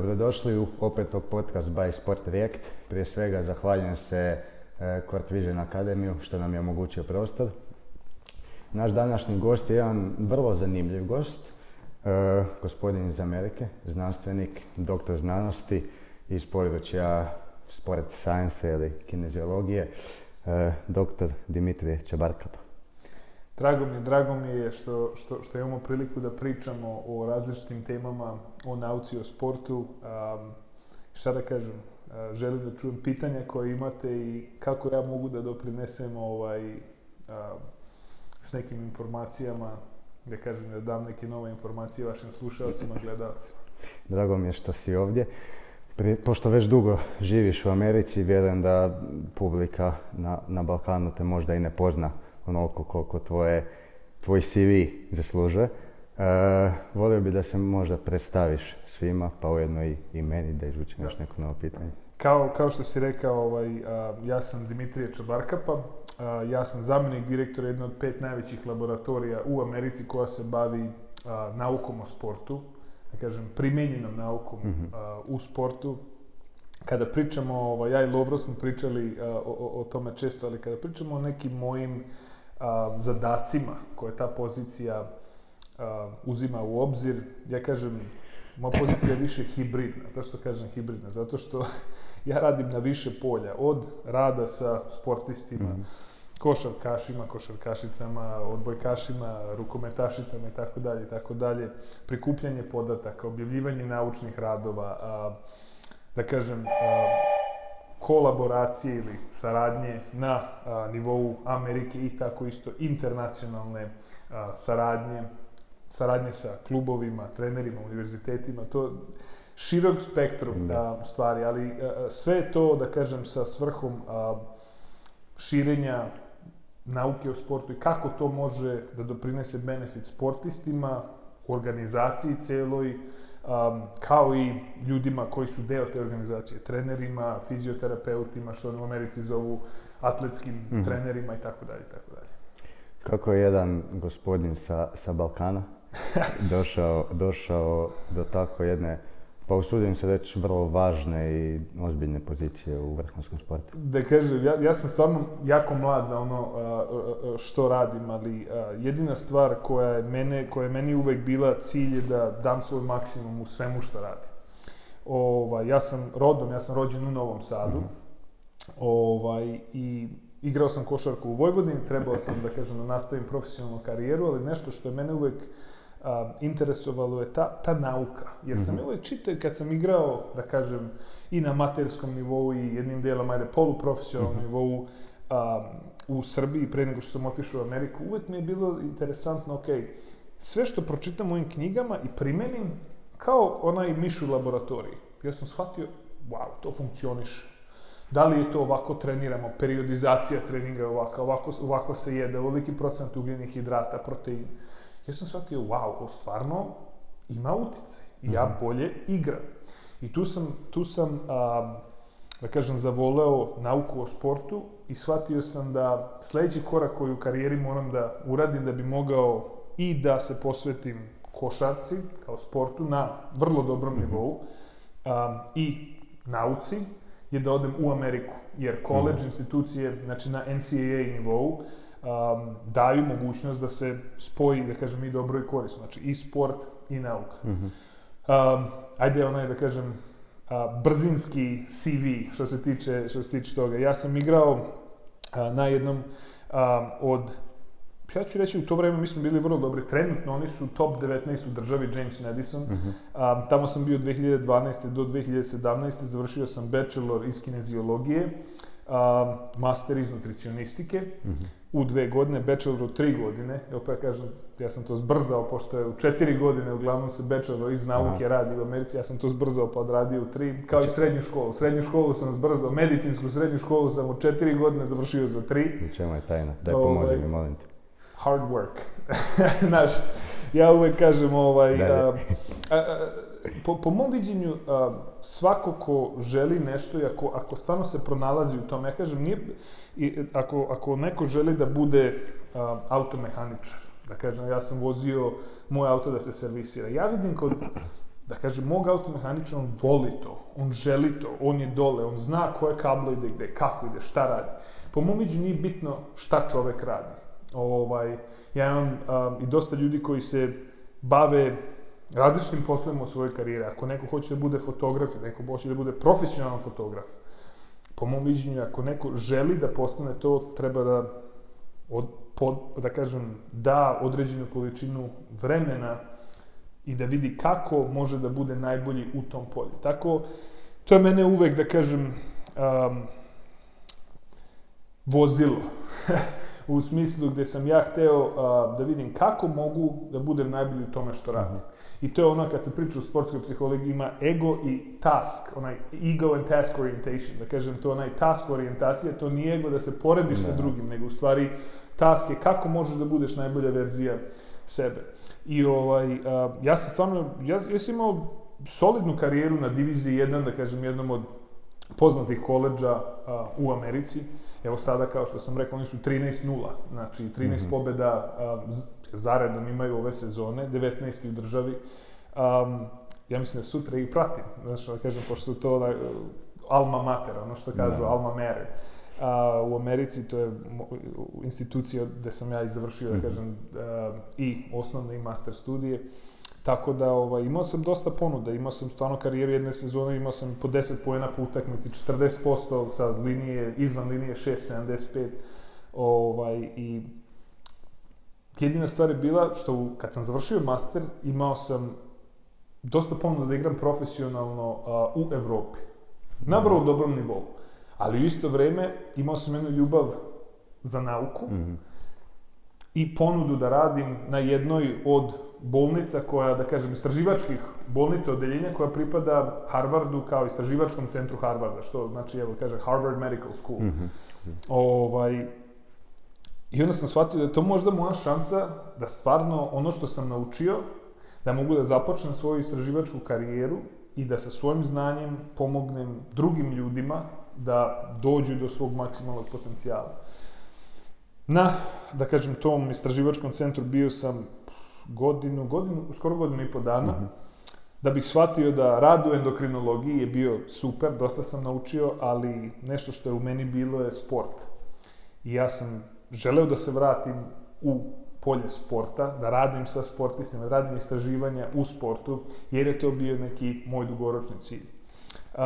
Dobrodošli u opet podcast by Sport React. Prije svega zahvaljujem se e, Court Vision Akademiju što nam je omogućio prostor. Naš današnji gost je jedan vrlo zanimljiv gost, e, gospodin iz Amerike, znanstvenik, doktor znanosti iz područja sport science ili kineziologije, e, doktor Dimitrije Čabarkapa. Drago mi je, drago mi je što, što, što imamo priliku da pričamo o različitim temama, o nauci, o sportu. Um, šta da kažem, uh, želim da čujem pitanja koje imate i kako ja mogu da doprinesem ovaj, uh, s nekim informacijama, da kažem, da dam neke nove informacije vašim slušalcima, gledalcima. Drago mi je što si ovdje. Pri, pošto već dugo živiš u Americi, vjerujem da publika na, na Balkanu te možda i ne pozna onoliko koliko tvoje, tvoj CV zaslužuje. E, volio bi da se možda predstaviš svima, pa ujedno i, i meni da izvučem još neko novo pitanje. Kao, kao što si rekao, ovaj, a, ja sam Dimitrije Čabarkapa, a, ja sam zamjenik direktora jedne od pet najvećih laboratorija u Americi koja se bavi a, naukom o sportu, da kažem, primenjenom naukom mm -hmm. u sportu. Kada pričamo, ovaj, ja i Lovro smo pričali o, o, o tome često, ali kada pričamo o nekim mojim a, zadacima koje ta pozicija a, uzima u obzir. Ja kažem, moja pozicija je više hibridna. Zašto kažem hibridna? Zato što ja radim na više polja. Od rada sa sportistima, mm -hmm. košarkašima, košarkašicama, odbojkašima, rukometašicama i tako dalje i tako dalje, prikupljanje podataka, objavljivanje naučnih radova, a, da kažem, a, kolaboracije ili saradnje na a, nivou Amerike i tako isto internacionalne a, saradnje, saradnje sa klubovima, trenerima, univerzitetima, to širok spektrum da. stvari, ali a, sve to, da kažem, sa svrhom a, širenja nauke o sportu i kako to može da doprinese benefit sportistima, organizaciji celoj, um, kao i ljudima koji su deo te organizacije, trenerima, fizioterapeutima, što u Americi zovu atletskim mm -hmm. trenerima i tako dalje, tako dalje. Kako je jedan gospodin sa, sa Balkana došao, došao do tako jedne pa usudim se reći vrlo važne i ozbiljne pozicije u vrhunskom sportu. Da kažem, ja, ja sam stvarno jako mlad za ono a, što radim, ali a, jedina stvar koja je, mene, koja je meni uvek bila cilj je da dam svoj maksimum u svemu što radim. Ovaj, ja sam rodom, ja sam rođen u Novom Sadu, mm -hmm. ovaj, i igrao sam košarku u Vojvodini, trebao sam da kažem da nastavim profesionalnu karijeru, ali nešto što je mene uvek a, interesovalo je ta, ta nauka. Jer sam mm -hmm. uvek čitao, kad sam igrao, da kažem, i na materskom nivou i jednim delom, ajde, poluprofesionalnom mm -hmm. nivou a, u Srbiji, pre nego što sam otišao u Ameriku, uvek mi je bilo interesantno, ok, sve što pročitam u ovim knjigama i primenim, kao onaj miš u laboratoriji. Ja sam shvatio, wow, to funkcioniše. Da li je to ovako treniramo, periodizacija treninga je ovako, ovako, ovako se jede, ovoliki procent ugljenih hidrata, proteina ja sam shvatio, wow, ovo stvarno ima utjecaj. Ja mhm. bolje igram. I tu sam, tu sam a, da kažem, zavoleo nauku o sportu i shvatio sam da sledeći korak koji u karijeri moram da uradim da bi mogao i da se posvetim košarci kao sportu na vrlo dobrom mm -hmm. nivou a, i nauci je da odem u Ameriku. Jer college mm -hmm. institucije, znači na NCAA nivou, um, daju mogućnost da se spoji, da kažem, i dobro i korisno. Znači, i sport i nauka. Mm -hmm. um, ajde, onaj, da kažem, uh, brzinski CV, što se tiče, što se tiče toga. Ja sam igrao uh, na jednom um, od ja ću reći, u to vreme mi smo bili vrlo dobri. Trenutno oni su top 19 u državi, James Madison. Mm -hmm. um, tamo sam bio 2012. do 2017. Završio sam bachelor iz kineziologije, um, master iz nutricionistike. Mm -hmm u dve godine, bachelor u tri godine, i opet kažem, ja sam to zbrzao, pošto je u četiri godine uglavnom se bachelor iz nauke Aha. radi u Americi, ja sam to zbrzao pa odradio u tri, kao i srednju školu. Srednju školu sam zbrzao, medicinsku srednju školu sam u četiri godine završio za tri. U čemu je tajna? Daj pomoži ovaj, mi, molim te. Hard work. Znaš, ja uvek kažem, ovaj, a, a, a, po, po mom viđenju, a, svako ko želi nešto i ako, ako stvarno se pronalazi u tom, ja kažem, nije, i, ako, ako neko želi da bude a, automehaničar, da kažem, ja sam vozio moj auto da se servisira, ja vidim kod da kažem, mog automehaničara, on voli to, on želi to, on je dole, on zna koje kablo ide gde, kako ide, šta radi. Po mom viđu nije bitno šta čovek radi. Ovaj, ja imam um, i dosta ljudi koji se bave različitim poslovima u svojoj karijeri. Ako neko hoće da bude fotograf, neko hoće da bude profesionalan fotograf, po mom viđenju, ako neko želi da postane to, treba da od, pod, da kažem, da određenu količinu vremena i da vidi kako može da bude najbolji u tom polju. Tako, to je mene uvek, da kažem, um, vozilo. u smislu gde sam ja hteo uh, da vidim kako mogu da budem najbolji u tome što radim. I to je ono kad se priča o sportskoj psihologiji, ima ego i task, onaj ego and task orientation, da kažem, to onaj task orijentacija, to nije ego da se porediš ne. sa drugim, nego u stvari task je kako možeš da budeš najbolja verzija sebe. I ovaj, uh, ja sam stvarno, ja, ja sam imao solidnu karijeru na diviziji 1, da kažem, jednom od poznatih koleđa uh, u Americi. Evo sada, kao što sam rekao, oni su 13-0, znači 13 mm -hmm. pobeda uh, zaredom imaju ove sezone, 19. u državi. Um, ja mislim da sutra i pratim, znači da kažem, pošto to uh, alma mater, ono što kažu, da. alma mater. A, u Americi to je institucija gde sam ja i završio, da mhm. kažem, a, i osnovne i master studije. Tako da ovaj, imao sam dosta ponuda, imao sam stvarno karijeru jedne sezone, imao sam po 10 pojena po utakmici, 40% sa linije, izvan linije 6,75. Ovaj, I jedina stvar je bila što kad sam završio master, imao sam dosta ponuda da igram profesionalno a, u Evropi. Na vrlo dobrom nivou. Ali u isto vreme imao sam jednu ljubav za nauku mm -hmm. i ponudu da radim na jednoj od bolnica koja, da kažem, istraživačkih bolnica, odeljenja koja pripada Harvardu kao istraživačkom centru Harvarda, što znači, evo, kaže Harvard Medical School. Mm -hmm. Ovaj, I onda sam shvatio da je to možda moja šansa da stvarno ono što sam naučio, da mogu da započnem svoju istraživačku karijeru i da sa svojim znanjem pomognem drugim ljudima da dođu do svog maksimalnog potencijala. Na, da kažem, tom istraživačkom centru bio sam godinu, godinu, skoro godinu i po dana, mm -hmm. da bih shvatio da rad u endokrinologiji je bio super, dosta sam naučio, ali nešto što je u meni bilo je sport. I ja sam želeo da se vratim u polje sporta, da radim sa sportistima, da radim istraživanja u sportu, jer je to bio neki moj dugoročni cilj. Um,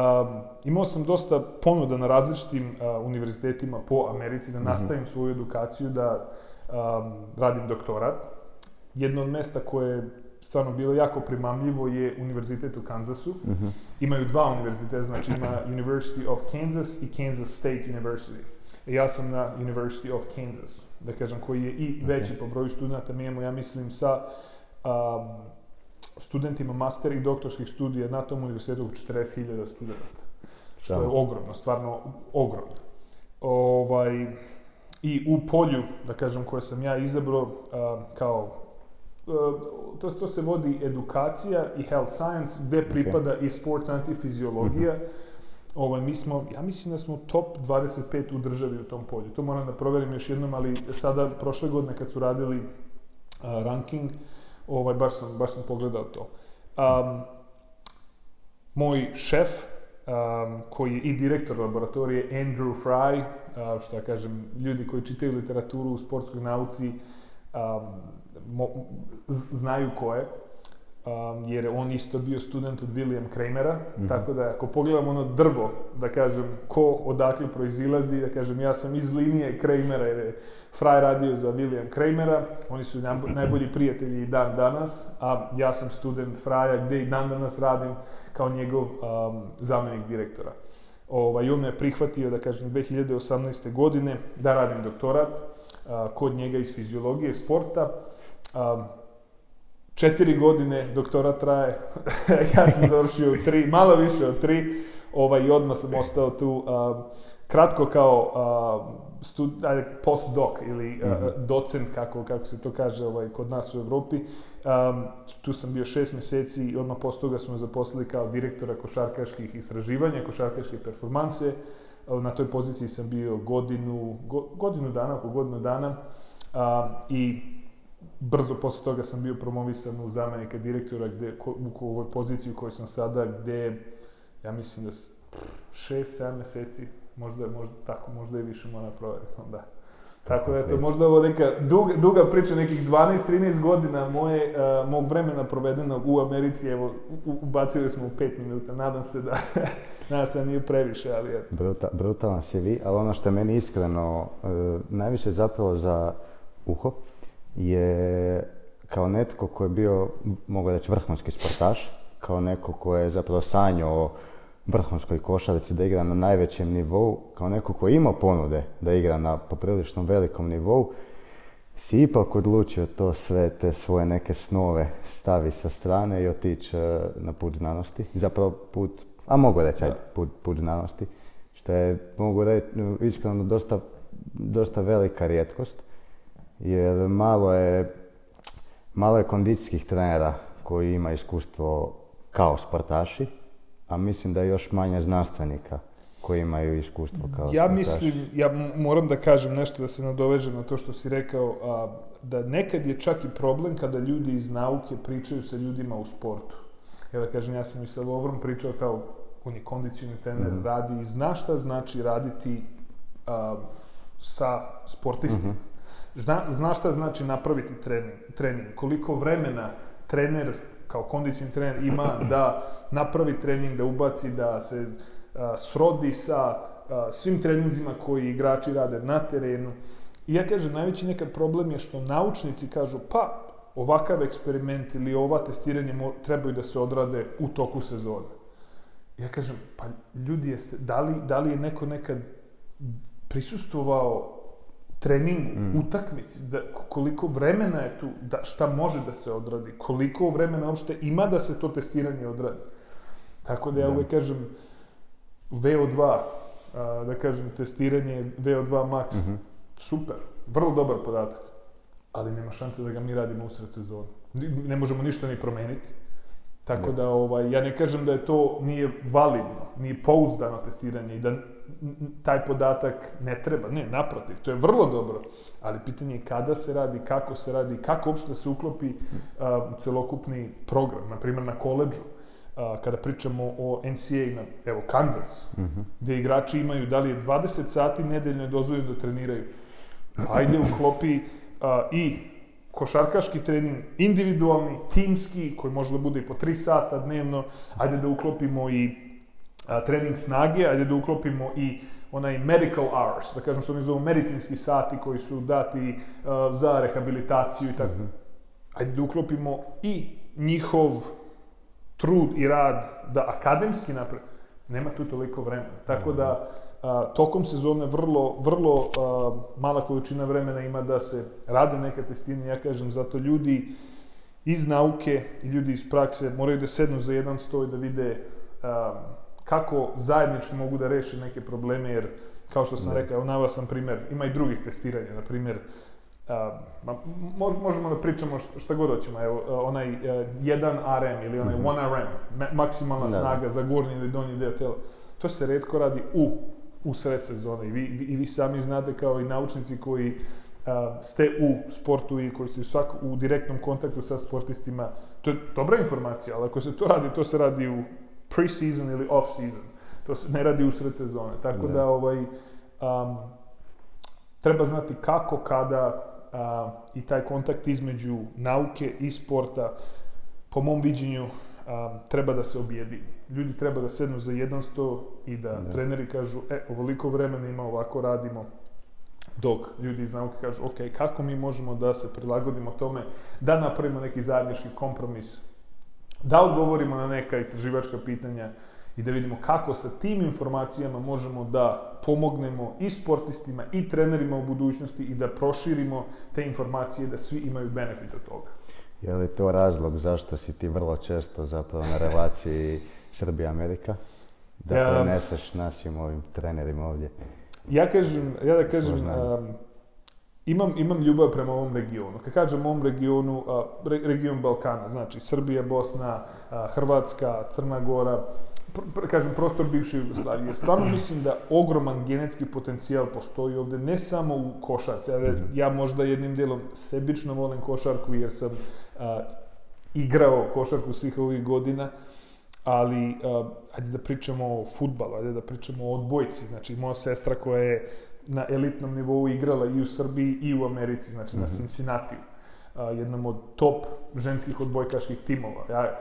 imao sam dosta ponuda na različitim uh, univerzitetima po Americi da mhm. nastavim mm -hmm. svoju edukaciju, da um, radim doktorat. Jedno od mesta koje je stvarno bilo jako primamljivo je univerzitet u Kansasu. Mm -hmm. Imaju dva univerziteta, znači ima University of Kansas i Kansas State University. I ja sam na University of Kansas, da kažem, koji je i veći okay. po broju studenta. Mi imamo, ja mislim, sa um, studentima master i doktorskih studija na tom univerzitetu 40.000 studenta. Što je ogromno, stvarno ogromno. Ovaj, I u polju, da kažem, koje sam ja izabrao uh, kao to, to se vodi edukacija i health science, gde pripada i sport science i fiziologija. -hmm. Ovaj, mi smo, ja mislim da smo top 25 u državi u tom polju. To moram da proverim još jednom, ali sada, prošle godine kad su radili uh, ranking, Ovaj, baš, sam, baš sam pogledao to. Um, moj šef, um, koji je i direktor laboratorije, Andrew Fry, uh, što ja kažem, ljudi koji čitaju literaturu u sportskoj nauci, um, mo, znaju ko je um, jer on isto bio student od William Kramera, mm -hmm. tako da ako pogledam ono drvo, da kažem, ko odakle proizilazi, da kažem, ja sam iz linije Kramera, jer je Fry radio za William Kramera, oni su najbolji prijatelji i dan danas, a ja sam student Frya, gde i dan danas radim kao njegov um, zamenik direktora. Ovaj, on me prihvatio, da kažem, 2018. godine da radim doktorat uh, kod njega iz fiziologije sporta. Um, četiri godine doktora traje, ja sam završio u tri, malo više od tri, ovaj, i odmah sam ostao tu, uh, kratko kao uh, stud, postdoc ili uh, mm -hmm. docent, kako, kako se to kaže ovaj, kod nas u Evropi. Um, tu sam bio šest meseci i odmah posle toga su me zaposlili kao direktora košarkaških istraživanja, košarkaške performanse. Na toj poziciji sam bio godinu, go, godinu dana, oko godinu dana. Uh, I brzo posle toga sam bio promovisan u zamenika direktora gde, ko, u ovoj poziciji u kojoj sam sada, gde, ja mislim da s- šest, sedam meseci, možda, možda tako, možda i više mora proveriti, da. Tako da je to možda ovo neka duga, duga priča, nekih 12-13 godina moje, uh, mog vremena provedenog u Americi, evo, u- ubacili smo u 5 minuta, nadam se da, nadam se da nije previše, ali eto. Bruta, brutalan si vi, ali ono što je meni iskreno e, najviše zapravo za uho je kao netko ko je bio, mogu reći, vrhunski sportaš, kao neko ko je zapravo sanjao o vrhunskoj košarci da igra na najvećem nivou, kao neko ko je imao ponude da igra na poprilično velikom nivou, si ipak odlučio to sve, te svoje neke snove stavi sa strane i otići e, na put znanosti. Zapravo put, a mogu reći, ajde, put, put znanosti. Što je, mogu reći, iskreno dosta, dosta velika rijetkost. Jer malo je, malo je kondicijskih trenera koji ima iskustvo kao sportaši, a mislim da je još manje znanstvenika koji imaju iskustvo kao Ja sportaši. mislim, ja moram da kažem nešto da se nadovežem na to što si rekao, a, da nekad je čak i problem kada ljudi iz nauke pričaju sa ljudima u sportu. Evo da kažem, ja sam i sa Lovrom pričao kao, on je kondicijni trener, Mhm. radi i zna šta znači raditi a, sa sportistima. Zna, zna šta znači napraviti trening, trening, koliko vremena trener kao kondicijni trener ima da napravi trening, da ubaci, da se a, srodi sa a, svim treninzima koji igrači rade na terenu. I ja kažem, najveći nekad problem je što naučnici kažu, pa ovakav eksperiment ili ova testiranje trebaju da se odrade u toku sezone. Ja kažem, pa ljudi, jeste, da, li, da li je neko nekad prisustvovao treningu, Mm. utakmici, da, koliko vremena je tu, da, šta može da se odradi, koliko vremena uopšte ima da se to testiranje odradi. Tako da ja Da. uvek kažem, VO2, a, da kažem, testiranje VO2 max, Mhm. super, vrlo dobar podatak, ali nema šanse da ga mi radimo usred sezone. Ne možemo ništa ni promeniti. Tako Da. da, ovaj, ja ne kažem da je to nije validno, nije pouzdano testiranje i da taj podatak ne treba. Ne, naprotiv, to je vrlo dobro, ali pitanje je kada se radi, kako se radi, kako uopšte se uklopi a, u celokupni program, na primjer na koleđu, a, kada pričamo o NCAA, na, evo, Kansas, Mhm. gde igrači imaju, da li je 20 sati nedeljno je dozvoljeno da treniraju. Ajde uklopi a, i košarkaški trening, individualni, timski, koji može da bude i po 3 sata dnevno, ajde da uklopimo i a, trening snage, ajde da uklopimo i onaj medical hours, da kažem što oni zovu medicinski sati koji su dati a, za rehabilitaciju i tako. Ajde da uklopimo i njihov trud i rad da akademski napravi. Nema tu toliko vremena. Tako da, a, tokom sezone vrlo, vrlo a, mala količina vremena ima da se rade neka testiranja. Ja kažem, zato ljudi iz nauke i ljudi iz prakse moraju da sednu za jedan sto i da vide a, kako zajednički mogu da reše neke probleme, jer kao što sam Da. rekao, evo naveo sam primer, ima i drugih testiranja, na primer, a, ma, mo- možemo da pričamo šta, god hoćemo, evo, onaj a, 1 RM ili onaj Mhm. 1 RM, ma- maksimalna Da. snaga za gornji ili donji deo tela, to se redko radi u, u sred sezone i vi, i vi sami znate kao i naučnici koji a, ste u sportu i koji ste svak, u direktnom kontaktu sa sportistima, to je dobra informacija, ali ako se to radi, to se radi u pre-season ili off-season. To se ne radi usred sezone. Tako da, Da. ovaj, um, treba znati kako, kada a, i taj kontakt između nauke i sporta, po mom viđenju, a, treba da se objedini. Ljudi treba da sednu za jedan sto i da, Da. treneri kažu, e, ovoliko vremena ima, ovako radimo, dok ljudi iz nauke kažu, ok, kako mi možemo da se prilagodimo tome, da napravimo neki zajednički kompromis, da odgovorimo na neka istraživačka pitanja i da vidimo kako sa tim informacijama možemo da pomognemo i sportistima i trenerima u budućnosti i da proširimo te informacije da svi imaju benefit od toga. Je li to razlog zašto si ti vrlo često zapravo na relaciji Srbija-Amerika? Da Ja- preneseš našim ovim trenerima ovdje. Ja kažem, ja da kažem, imam, imam ljubav prema ovom regionu. Kad kažem ovom regionu, a, re, region Balkana, znači Srbija, Bosna, a, Hrvatska, Crna Gora, pr- kažem, prostor bivše Jugoslavije. Jer stvarno mislim da ogroman genetski potencijal postoji ovde, ne samo u košarci. Ja, ja možda jednim delom sebično volim košarku jer sam a, igrao košarku svih ovih godina, ali a, ajde da pričamo o futbalu, ajde da pričamo o odbojci. Znači, moja sestra koja je na elitnom nivou igrala i u Srbiji i u Americi, znači mm -hmm. na Cincinnati, a, jednom od top ženskih odbojkaških timova. Ja,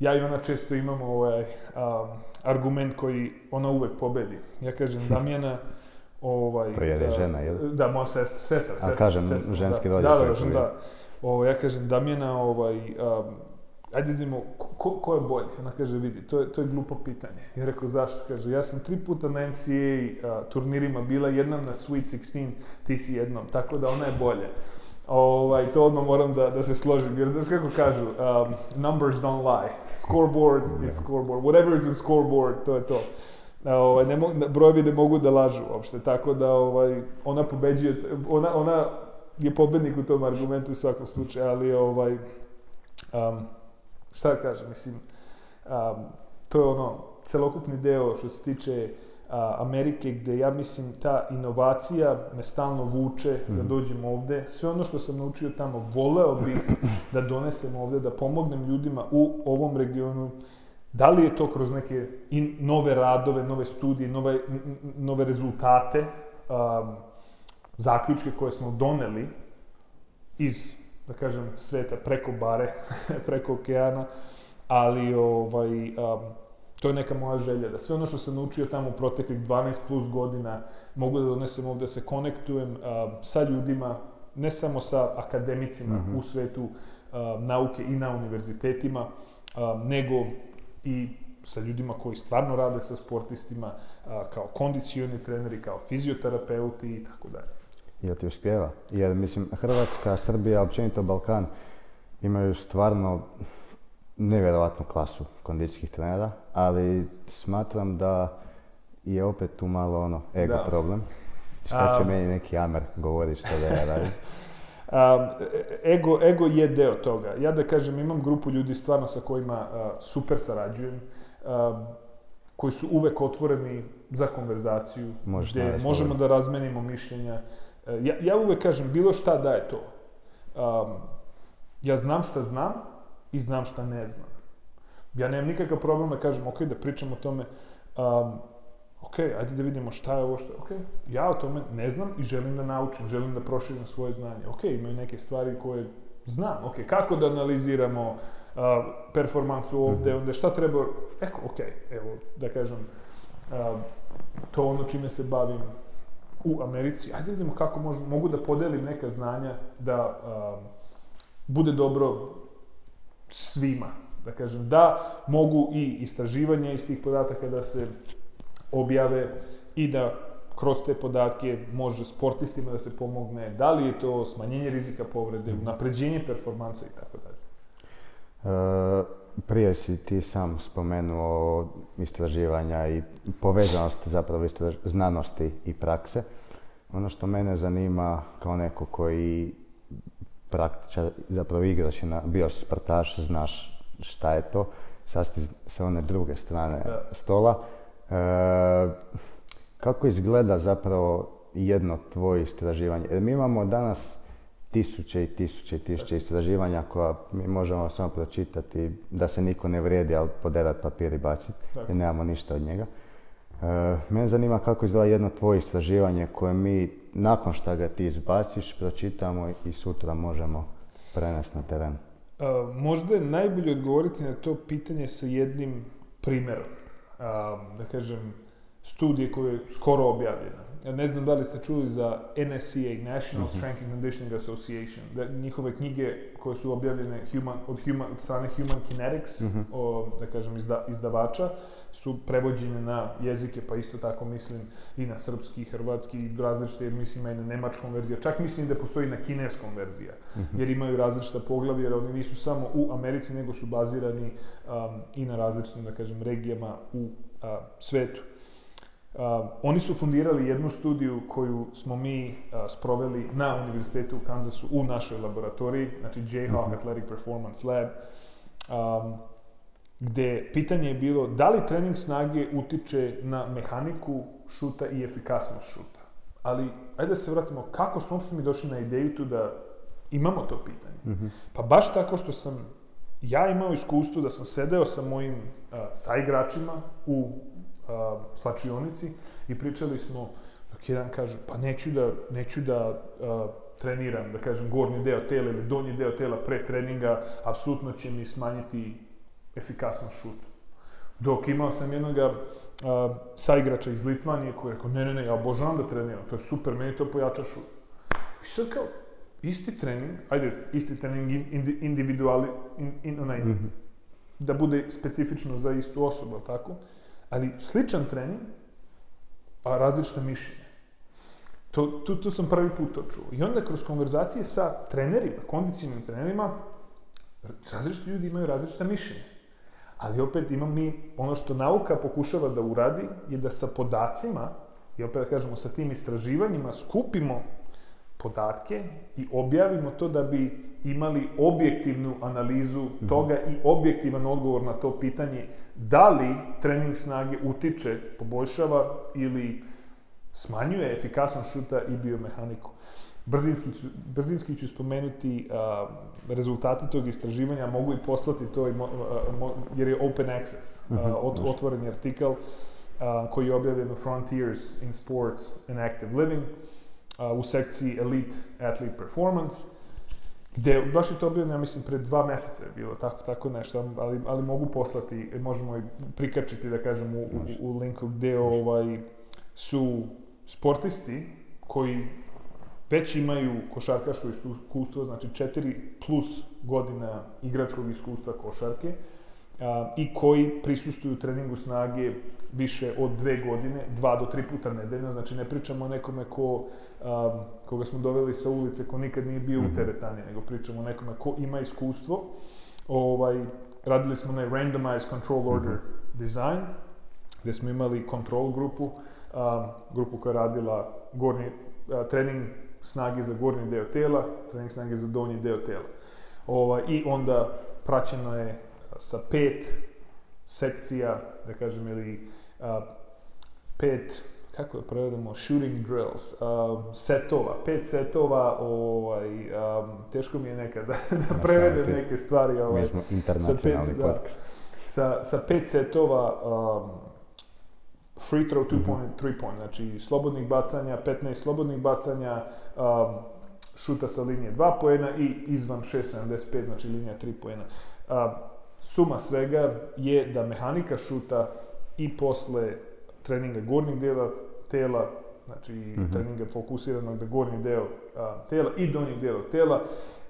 ja i ona često imamo ovaj um, argument koji ona uvek pobedi. Ja kažem Damjana, ovaj... To je da, žena, jel? Da, moja sestra, sestra, sestra. A kažem, sestra, ženski da. roditelj. Da, da, da, da. Ovo, ja kažem Damjana, ovaj, um, ajde vidimo, ko, ko je bolji? Ona kaže, vidi, to je, to je glupo pitanje. Ja rekao, zašto? Kaže, ja sam tri puta na NCAA uh, turnirima bila, jednom na Sweet 16, ti si jednom, tako da ona je bolja. Ovaj, to odmah moram da, da se složim, jer znaš kako kažu, um, numbers don't lie. Scoreboard, it's scoreboard. Whatever is in scoreboard, to je to. Ovaj, ne mo, brojevi ne mogu da lažu uopšte, tako da ovaj, ona pobeđuje, ona, ona je pobednik u tom argumentu u svakom slučaju, ali ovaj, um, šta da kažem, mislim, um, to je ono, celokupni deo što se tiče a, Amerike, gde ja mislim ta inovacija me stalno vuče mm. da mhm. dođem ovde. Sve ono što sam naučio tamo, voleo bih da donesem ovde, da pomognem ljudima u ovom regionu, Da li je to kroz neke in, nove radove, nove studije, nove, nove rezultate, um, zaključke koje smo doneli iz, da kažem, sveta preko bare, preko okeana, ali ovaj, um, To je neka moja želja, da sve ono što sam naučio tamo u proteklih 12 plus godina mogu da donesem ovde, da se konektujem a, sa ljudima, ne samo sa akademicima mm -hmm. u svetu a, nauke i na univerzitetima, a, nego i sa ljudima koji stvarno rade sa sportistima, a, kao kondicioni treneri, kao fizioterapeuti i tako dalje. Jel ti uspjeva? Jer, mislim, Hrvatska, Srbija, općenito Balkan imaju stvarno nevjerovatnu klasu kondicijskih trenera, ali smatram da je opet tu malo ono ego da. problem. Šta će um, meni neki Amer govoriti što da ja radim? Um, ego, ego je deo toga. Ja da kažem, imam grupu ljudi stvarno sa kojima uh, super sarađujem, um, koji su uvek otvoreni za konverzaciju, Možda, gde možemo da razmenimo mišljenja. Uh, ja, ja uvek kažem, bilo šta da je to. Um, ja znam šta znam, i znam šta ne znam. Ja nemam nikakav problem da kažem, ok, da pričam o tome, um, ok, ajde da vidimo šta je ovo što je, ok, ja o tome ne znam i želim da naučim, želim da proširim svoje znanje. Ok, imaju neke stvari koje znam, ok, kako da analiziramo uh, performansu ovde, mm -hmm. onda šta treba, eko, ok, evo, da kažem, uh, to ono čime se bavim u Americi, ajde da vidimo kako možu, mogu da podelim neka znanja da uh, bude dobro svima. Da kažem, da mogu i istraživanje iz tih podataka da se objave i da kroz te podatke može sportistima da se pomogne, da li je to smanjenje rizika povrede, mhm. napređenje performansa i tako dalje. Prije si ti sam spomenuo istraživanja i povezanost zapravo istraž... znanosti i prakse. Ono što mene zanima kao neko koji praktičar, zapravo igraš i na, bio sportaš, znaš šta je to, sad si sa one druge strane da. stola. E, kako izgleda zapravo jedno tvoje istraživanje? Jer mi imamo danas tisuće i tisuće i tisuće istraživanja koja mi možemo samo pročitati da se niko ne vrijedi, ali poderat papir i baciti, jer nemamo ništa od njega. E, mene zanima kako izgleda jedno tvoje istraživanje koje mi nakon što ga ti izbaciš, pročitamo i sutra možemo prenesti na teren? Uh, možda je najbolje odgovoriti na to pitanje sa jednim primerom. Uh, da kažem, studije koje je skoro objavljena. Ja ne znam da li ste čuli za NSCA, National mm -hmm. Strength and Conditioning Association, da, njihove knjige koje su objavljene human, od, human, od strane Human Kinetics, mm -hmm. o, da kažem, izda, izdavača, su prevođene na jezike, pa isto tako mislim i na srpski, hrvatski, i različite, mislim i na nemačkom verzija. Čak mislim da postoji na kineskom verzija, mm -hmm. jer imaju različita poglavlja, jer oni nisu samo u Americi, nego su bazirani um, i na različitim, da kažem, regijama u uh, svetu. Uh, oni su fundirali jednu studiju koju smo mi uh, sproveli na Univerzitetu u Kansasu u našoj laboratoriji, znači Jayhawk mm -hmm. Athletic Performance Lab, um, gde pitanje je bilo da li trening snage utiče na mehaniku šuta i efikasnost šuta. Ali, ajde da se vratimo, kako smo uopšte mi došli na ideju tu da imamo to pitanje? Mm -hmm. Pa baš tako što sam ja imao iskustvo da sam sedeo sa mojim uh, saigračima u uh, slačionici i pričali smo, dok jedan kaže, pa neću da, neću da uh, treniram, da kažem, gornji deo tela ili donji deo tela pre treninga, apsolutno će mi smanjiti efikasnost šuta. Dok imao sam jednog uh, saigrača iz Litvanije koji je rekao, ne, ne, ne, ja obožavam da treniram, to je super, meni to pojača šut. I sad kao, isti trening, ajde, isti trening individuali, in, in, onaj, mm -hmm. da bude specifično za istu osobu, tako? Ali sličan trening, a različite mišljenje. To, tu, tu sam prvi put to čuo. I onda kroz konverzacije sa trenerima, kondicijnim trenerima, različiti ljudi imaju različita mišljenja. Ali opet imam mi, ono što nauka pokušava da uradi, je da sa podacima, i opet da kažemo sa tim istraživanjima, skupimo podatke i objavimo to da bi imali objektivnu analizu mhm. toga i objektivan odgovor na to pitanje da li trening snage utiče, poboljšava ili smanjuje efikasnost šuta i biomehaniku. Brzinski ću, brzinski ću spomenuti a, rezultate tog istraživanja, mogu i poslati to, i mo, a, mo, jer je open access, a, mhm, ot, otvoreni artikal a, koji je objavljen u Frontiers in Sports and Active Living u sekciji Elite Athlete Performance, gde baš je to bilo, ja mislim, pre dva meseca je bilo, tako, tako nešto, ali, ali mogu poslati, možemo i prikačiti, da kažem, u, u, u linku gde ovaj, su sportisti koji već imaju košarkaško iskustvo, znači 4 plus godina igračkog iskustva košarke, a, i koji prisustuju treningu snage više od dve godine, dva do tri puta nedeljno, znači ne pričamo o nekome ko, a, koga smo doveli sa ulice, ko nikad nije bio mm -hmm. u mhm. teretani, nego pričamo o nekome ko ima iskustvo. Ovaj, radili smo na randomized control order mm -hmm. design, gde smo imali control grupu, a, grupu koja je radila gornji, a, trening snage za gornji deo tela, trening snage za donji deo tela. Ovaj, I onda praćeno je sa pet sekcija, da kažem, ili a, pet, kako da prevedemo, shooting drills, a, setova, pet setova, ovaj, a, teško mi je nekad da, da prevedem neke stvari. Ovaj, Mi smo internacionalni sa pet, da, sa, sa pet setova um, free throw, two point, mm -hmm. three point, znači slobodnih bacanja, 15 slobodnih bacanja, um, šuta sa linije 2 poena i izvan 6.75, znači linija 3 poena. Uh, suma svega je da mehanika šuta i posle treninga gornjeg dela tela, znači mm -hmm. treninga fokusiranog na gornji deo a, tela i donji deo tela,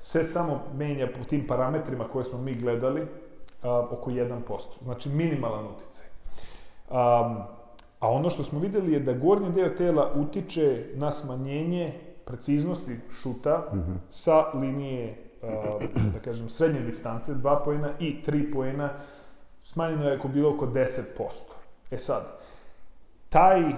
se samo menja po tim parametrima koje smo mi gledali a, oko 1%. Znači minimalan uticaj. Um, a ono što smo videli je da gornji deo tela utiče na smanjenje preciznosti šuta mm -hmm. sa linije da kažem, srednje distance, 2 poena i 3 poena, smanjeno je ako bilo oko 10%. E sad, taj uh,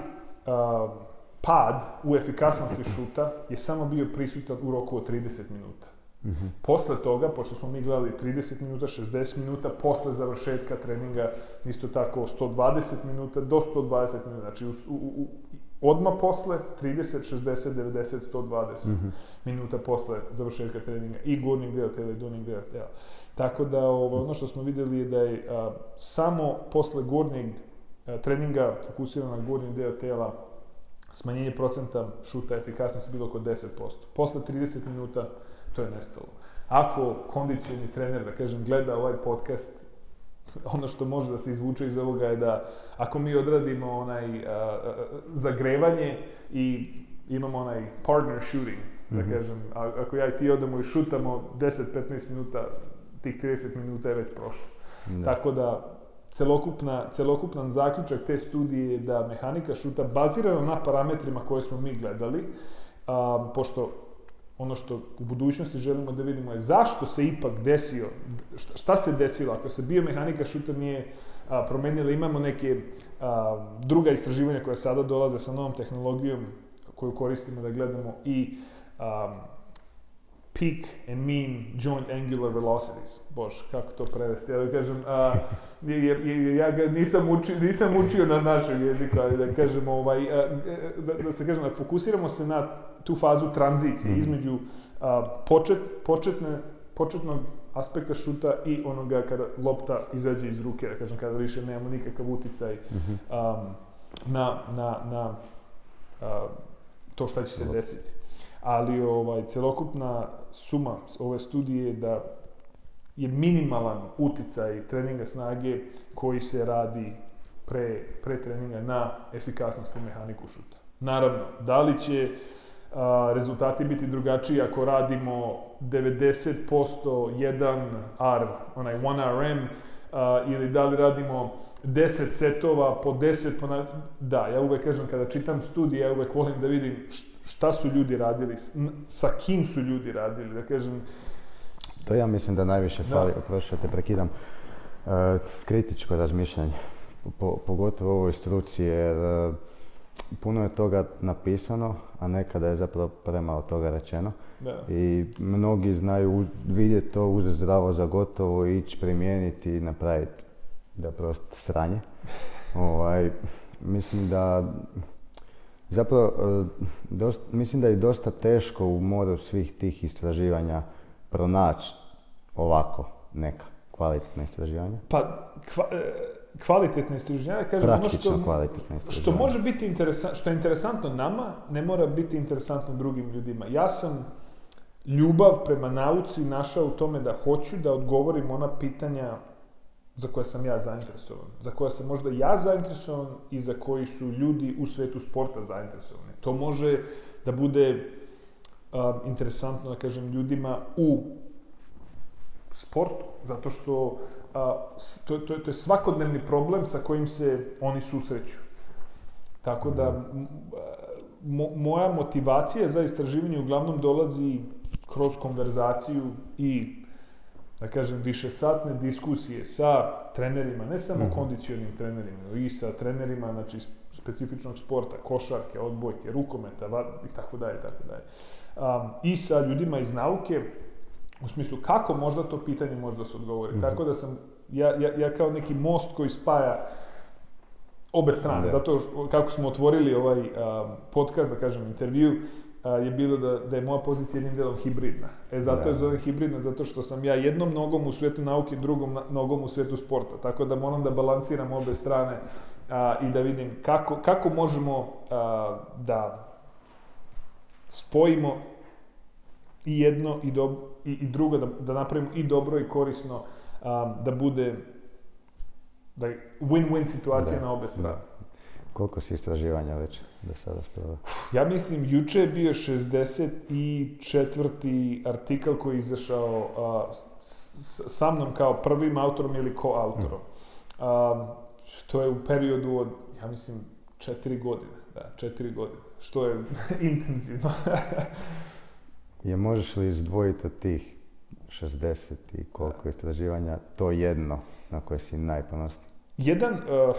pad u efikasnosti šuta je samo bio prisutan u roku od 30 minuta. Mm -hmm. Posle toga, pošto smo mi gledali 30 minuta, 60 minuta, posle završetka treninga isto tako 120 minuta do 120 minuta, znači u, u, u, odma posle 30, 60, 90, 120 mm -hmm. minuta posle završetka treninga i gornjeg dela tela i donjeg dela tela. Tako da ovo, ono što smo videli je da je a, samo posle gornjeg treninga fokusirano na gornji deo tela smanjenje procenta šuta efikasnosti bilo oko 10%. Posle 30 minuta to je nestalo. Ako kondicioni trener, da kažem, gleda ovaj podcast ono što može da se izvuče iz ovoga je da ako mi odradimo onaj a, zagrevanje i imamo onaj partner shooting, da mm -hmm. kažem, a, ako ja i ti odemo i šutamo 10-15 minuta, tih 30 minuta je već prošlo. Da. Tako da celokupna, celokupan zaključak te studije je da mehanika šuta bazirano na parametrima koje smo mi gledali, a, pošto ono što u budućnosti želimo da vidimo je zašto se ipak desio, šta se desilo? Ako se biomehanika šuta nije a, promenila, imamo neke a, druga istraživanja koja sada dolaze sa novom tehnologijom koju koristimo da gledamo i a, peak and mean joint angular velocities. Bož, kako to prevesti? Ja da kažem, a, jer, jer ja ga nisam učio, nisam učio na našem jeziku, ali da kažem, ovaj, a, da, da se kažem, da fokusiramo se na tu fazu tranzicije mm. između a, počet, početne, početnog aspekta šuta i onoga kada lopta izađe iz ruke, da kažem, kada više nemamo nikakav uticaj mm -hmm. um, na, na, na a, to šta će se desiti. Ali ovaj, celokupna suma ove studije je da je minimalan uticaj treninga snage koji se radi pre, pre treninga na efikasnost i mehaniku šuta. Naravno, da li će a, rezultati biti drugačiji ako radimo 90% 1R, onaj 1RM, a, ili da li radimo 10 setova po 10 po na... Da, ja uvek kažem kada čitam studije, ja uvek volim da vidim šta su ljudi radili, sa kim su ljudi radili, da kažem... To ja mislim da najviše da. fali, oprošao te prekidam, uh, kritičko razmišljanje, po, pogotovo u ovoj struci, jer uh, puno je toga napisano, a nekada je zapravo premalo toga rečeno. Da. I mnogi znaju vidjeti to, uzeti zdravo za gotovo, ići primijeniti i napraviti da prosto sranje. ovaj, mislim da zapravo e, dost, mislim da je dosta teško u moru svih tih istraživanja pronaći ovako neka kvalitetna istraživanja. Pa kva, e, kvalitetna istraživanja, kažem, ono što, što može biti interesantno, što je interesantno nama, ne mora biti interesantno drugim ljudima. Ja sam ljubav prema nauci našao u tome da hoću da odgovorim ona pitanja za koje sam ja zainteresovan, za koje sam možda ja zainteresovan i za koji su ljudi u svetu sporta zainteresovani. To može da bude um, interesantno, da kažem, ljudima u sportu, zato što uh, to, to, to je svakodnevni problem sa kojim se oni susreću. Tako da, mo, moja motivacija za istraživanje uglavnom dolazi kroz konverzaciju i da kažem, više satne diskusije sa trenerima, ne samo mm -hmm. kondicionim trenerima, i sa trenerima, znači, specifičnog sporta, košarke, odbojke, rukometa, i tako dalje, tako dalje. Um, I sa ljudima iz nauke, u smislu kako možda to pitanje može da se odgovori. Mm -hmm. Tako da sam, ja, ja, ja kao neki most koji spaja obe strane, da. zato kako smo otvorili ovaj um, podcast, da kažem, intervju, je bilo da, da je moja pozicija jednim delom hibridna. E, zato da. je zove hibridna, zato što sam ja jednom nogom u svetu nauke, drugom nogom u svetu sporta. Tako da moram da balansiram obe strane a, i da vidim kako, kako možemo a, da spojimo i jedno i, do, i, i drugo, da, da napravimo i dobro i korisno, a, da bude da win-win situacija da. na obe strane. Da. Koliko si istraživanja već do sada sprovao? Ja mislim, juče je bio 64. artikl koji je izašao a, s, sa mnom kao prvim autorom ili koautorom. A, to je u periodu od, ja mislim, četiri godine. Da, četiri godine. Što je intenzivno. je možeš li izdvojiti od tih 60 i koliko da. istraživanja to jedno na koje si najponosniji? Jedan, uh,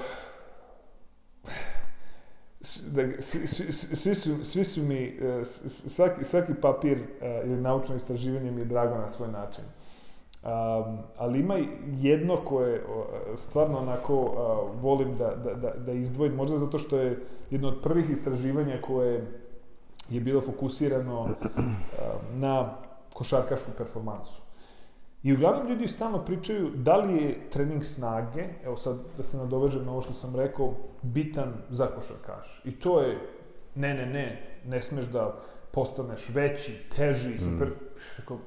da, svi, svi, svi, su, svi su mi, e, svaki, svaki papir e, ili naučno istraživanje mi je drago na svoj način. Um, ali ima jedno koje stvarno onako uh, volim da, da, da, da izdvojim, možda zato što je jedno od prvih istraživanja koje je bilo fokusirano uh, na košarkašku performansu. I uglavnom ljudi stalno pričaju da li je trening snage, evo sad da se nadovežem na ovo što sam rekao, bitan za košarkaš. I to je, ne, ne, ne, ne smeš da postaneš veći, teži, mm. hiper... Rekao,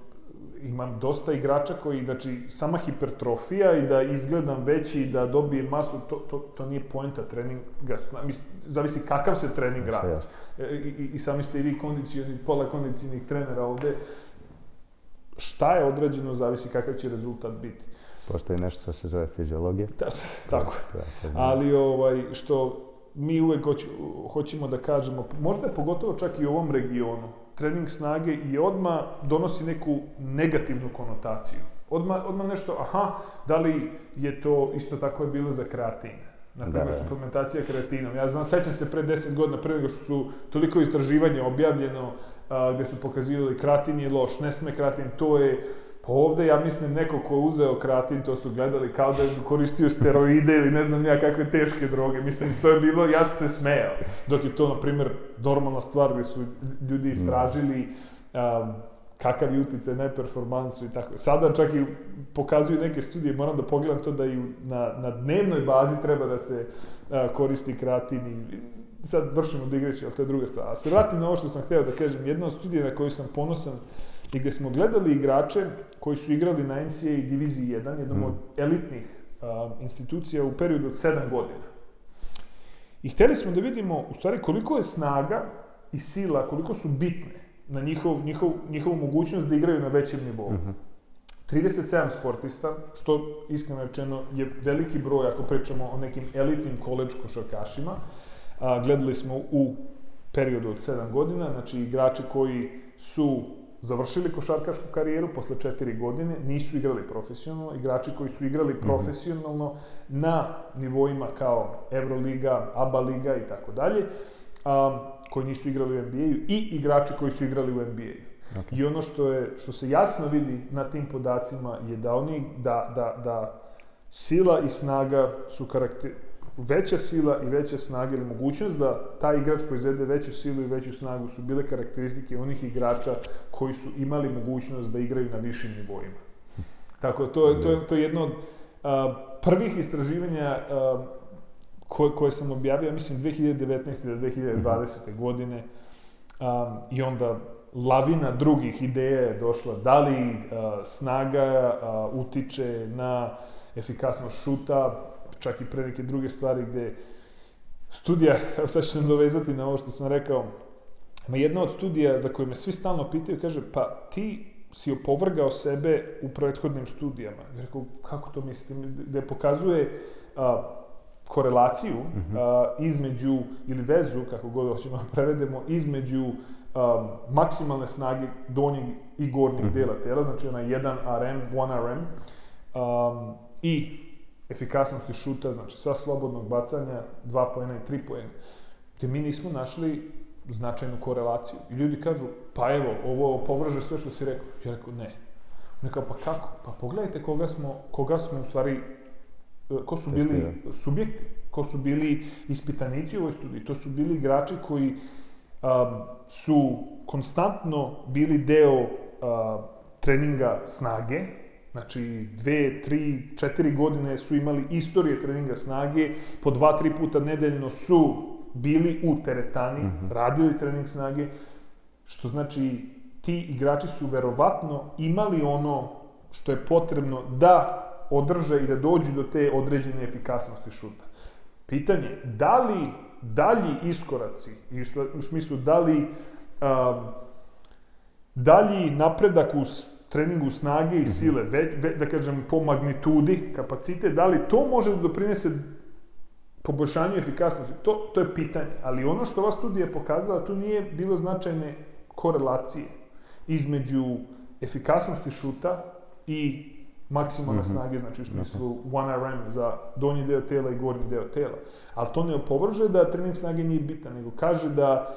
imam dosta igrača koji, znači, sama hipertrofija i da izgledam veći i da dobijem masu, to, to, to nije poenta treninga, zavisi kakav se trening radi. E, I, i, I sami ste i vi kondicioni, pola kondicijnih trenera ovde, šta je određeno, zavisi kakav će rezultat biti. Postoji nešto što se zove fiziologija. Da, tako. Da, da, Ali ovaj, što mi uvek hoć, hoćemo da kažemo, možda je pogotovo čak i u ovom regionu, trening snage i odma donosi neku negativnu konotaciju. Odma, odma nešto, aha, da li je to isto tako je bilo za kreatin? Na primjer suplementacija kreatinom. Ja znam, sećam se pre 10 godina, pre nego što su toliko istraživanja objavljeno, a, gde su pokazivali kratin je loš, ne sme kratin, to je Pa ovde, ja mislim, neko ko je uzeo kratin, to su gledali kao da je koristio steroide ili ne znam ja kakve teške droge. Mislim, to je bilo, ja sam se smejao. Dok je to, na primjer, normalna stvar gde su ljudi istražili um, kakav je uticaj na performansu i tako. Sada čak i pokazuju neke studije, moram da pogledam to da i na, na dnevnoj bazi treba da se a, koristi kratin i sad vršimo digresiju, ali to je druga stvar. A se vratim na ovo što sam hteo da kažem, jedna od studija na koju sam ponosan i gde smo gledali igrače koji su igrali na NCAA diviziji 1, jednom mm. od elitnih a, institucija u periodu od 7 godina. I hteli smo da vidimo, u stvari, koliko je snaga i sila, koliko su bitne na njihov, njihov, njihovu mogućnost da igraju na većem nivou. Mm -hmm. 37 sportista, što iskreno rečeno je veliki broj ako pričamo o nekim elitnim koleđ košarkašima. A, gledali smo u periodu od 7 godina, znači igrači koji su završili košarkašku karijeru posle 4 godine, nisu igrali profesionalno, igrači koji su igrali mhm. profesionalno na nivoima kao Euroliga, ABA liga i tako dalje koji nisu igrali u NBA-u i igrači koji su igrali u NBA-u. Okay. I ono što je što se jasno vidi na tim podacima je da oni da da da sila i snaga su karakter veća sila i veća snaga ili mogućnost da taj igrač proizvede veću silu i veću snagu su bile karakteristike onih igrača koji su imali mogućnost da igraju na višim nivoima. Tako to je to je to je jedno od a, prvih istraživanja a, koje, koje sam objavio, mislim, 2019. do 2020. godine um, i onda lavina drugih ideja je došla. Da li uh, snaga uh, utiče na efikasnost šuta, čak i pre neke druge stvari gde studija, evo sad ću se dovezati na ovo što sam rekao, ma jedna od studija za koje me svi stalno pitaju, kaže, pa ti si opovrgao sebe u prethodnim studijama. Ja rekao, kako to mislim? Gde pokazuje uh, korelaciju mm -hmm. uh, između, ili vezu, kako god hoćemo da prevedemo, između um, maksimalne snage donjeg i gornjeg mm -hmm. dela tela, znači onaj 1 RM, 1 RM, um, i efikasnosti šuta, znači sa slobodnog bacanja, 2 poena i 3 poena, gde mi nismo našli značajnu korelaciju. I ljudi kažu, pa evo, ovo povrže sve što si rekao. Ja rekao, ne. Oni kao, pa kako? Pa pogledajte koga smo, koga smo u stvari ko su bili subjekti, ko su bili ispitanici u ovoj studiji. To su bili igrači koji um, su konstantno bili deo uh, treninga snage, Znači, dve, tri, četiri godine su imali istorije treninga snage, po dva, tri puta nedeljno su bili u teretani, mm -hmm. radili trening snage, što znači ti igrači su verovatno imali ono što je potrebno da održe i da dođu do te određene efikasnosti šuta. Pitanje, da li dalji iskoraci, u smislu da li um, dalji napredak u treningu snage i sile, ve, ve, da kažem po magnitudi, kapacite, da li to može da doprinese poboljšanju efikasnosti? To, to je pitanje. Ali ono što ova studija je pokazala, tu nije bilo značajne korelacije između efikasnosti šuta i maksimalne mm -hmm. snage, znači u smislu 1RM za donji deo tela i gornji deo tela. Ali to ne opovrže da trening snage nije bitan, nego kaže da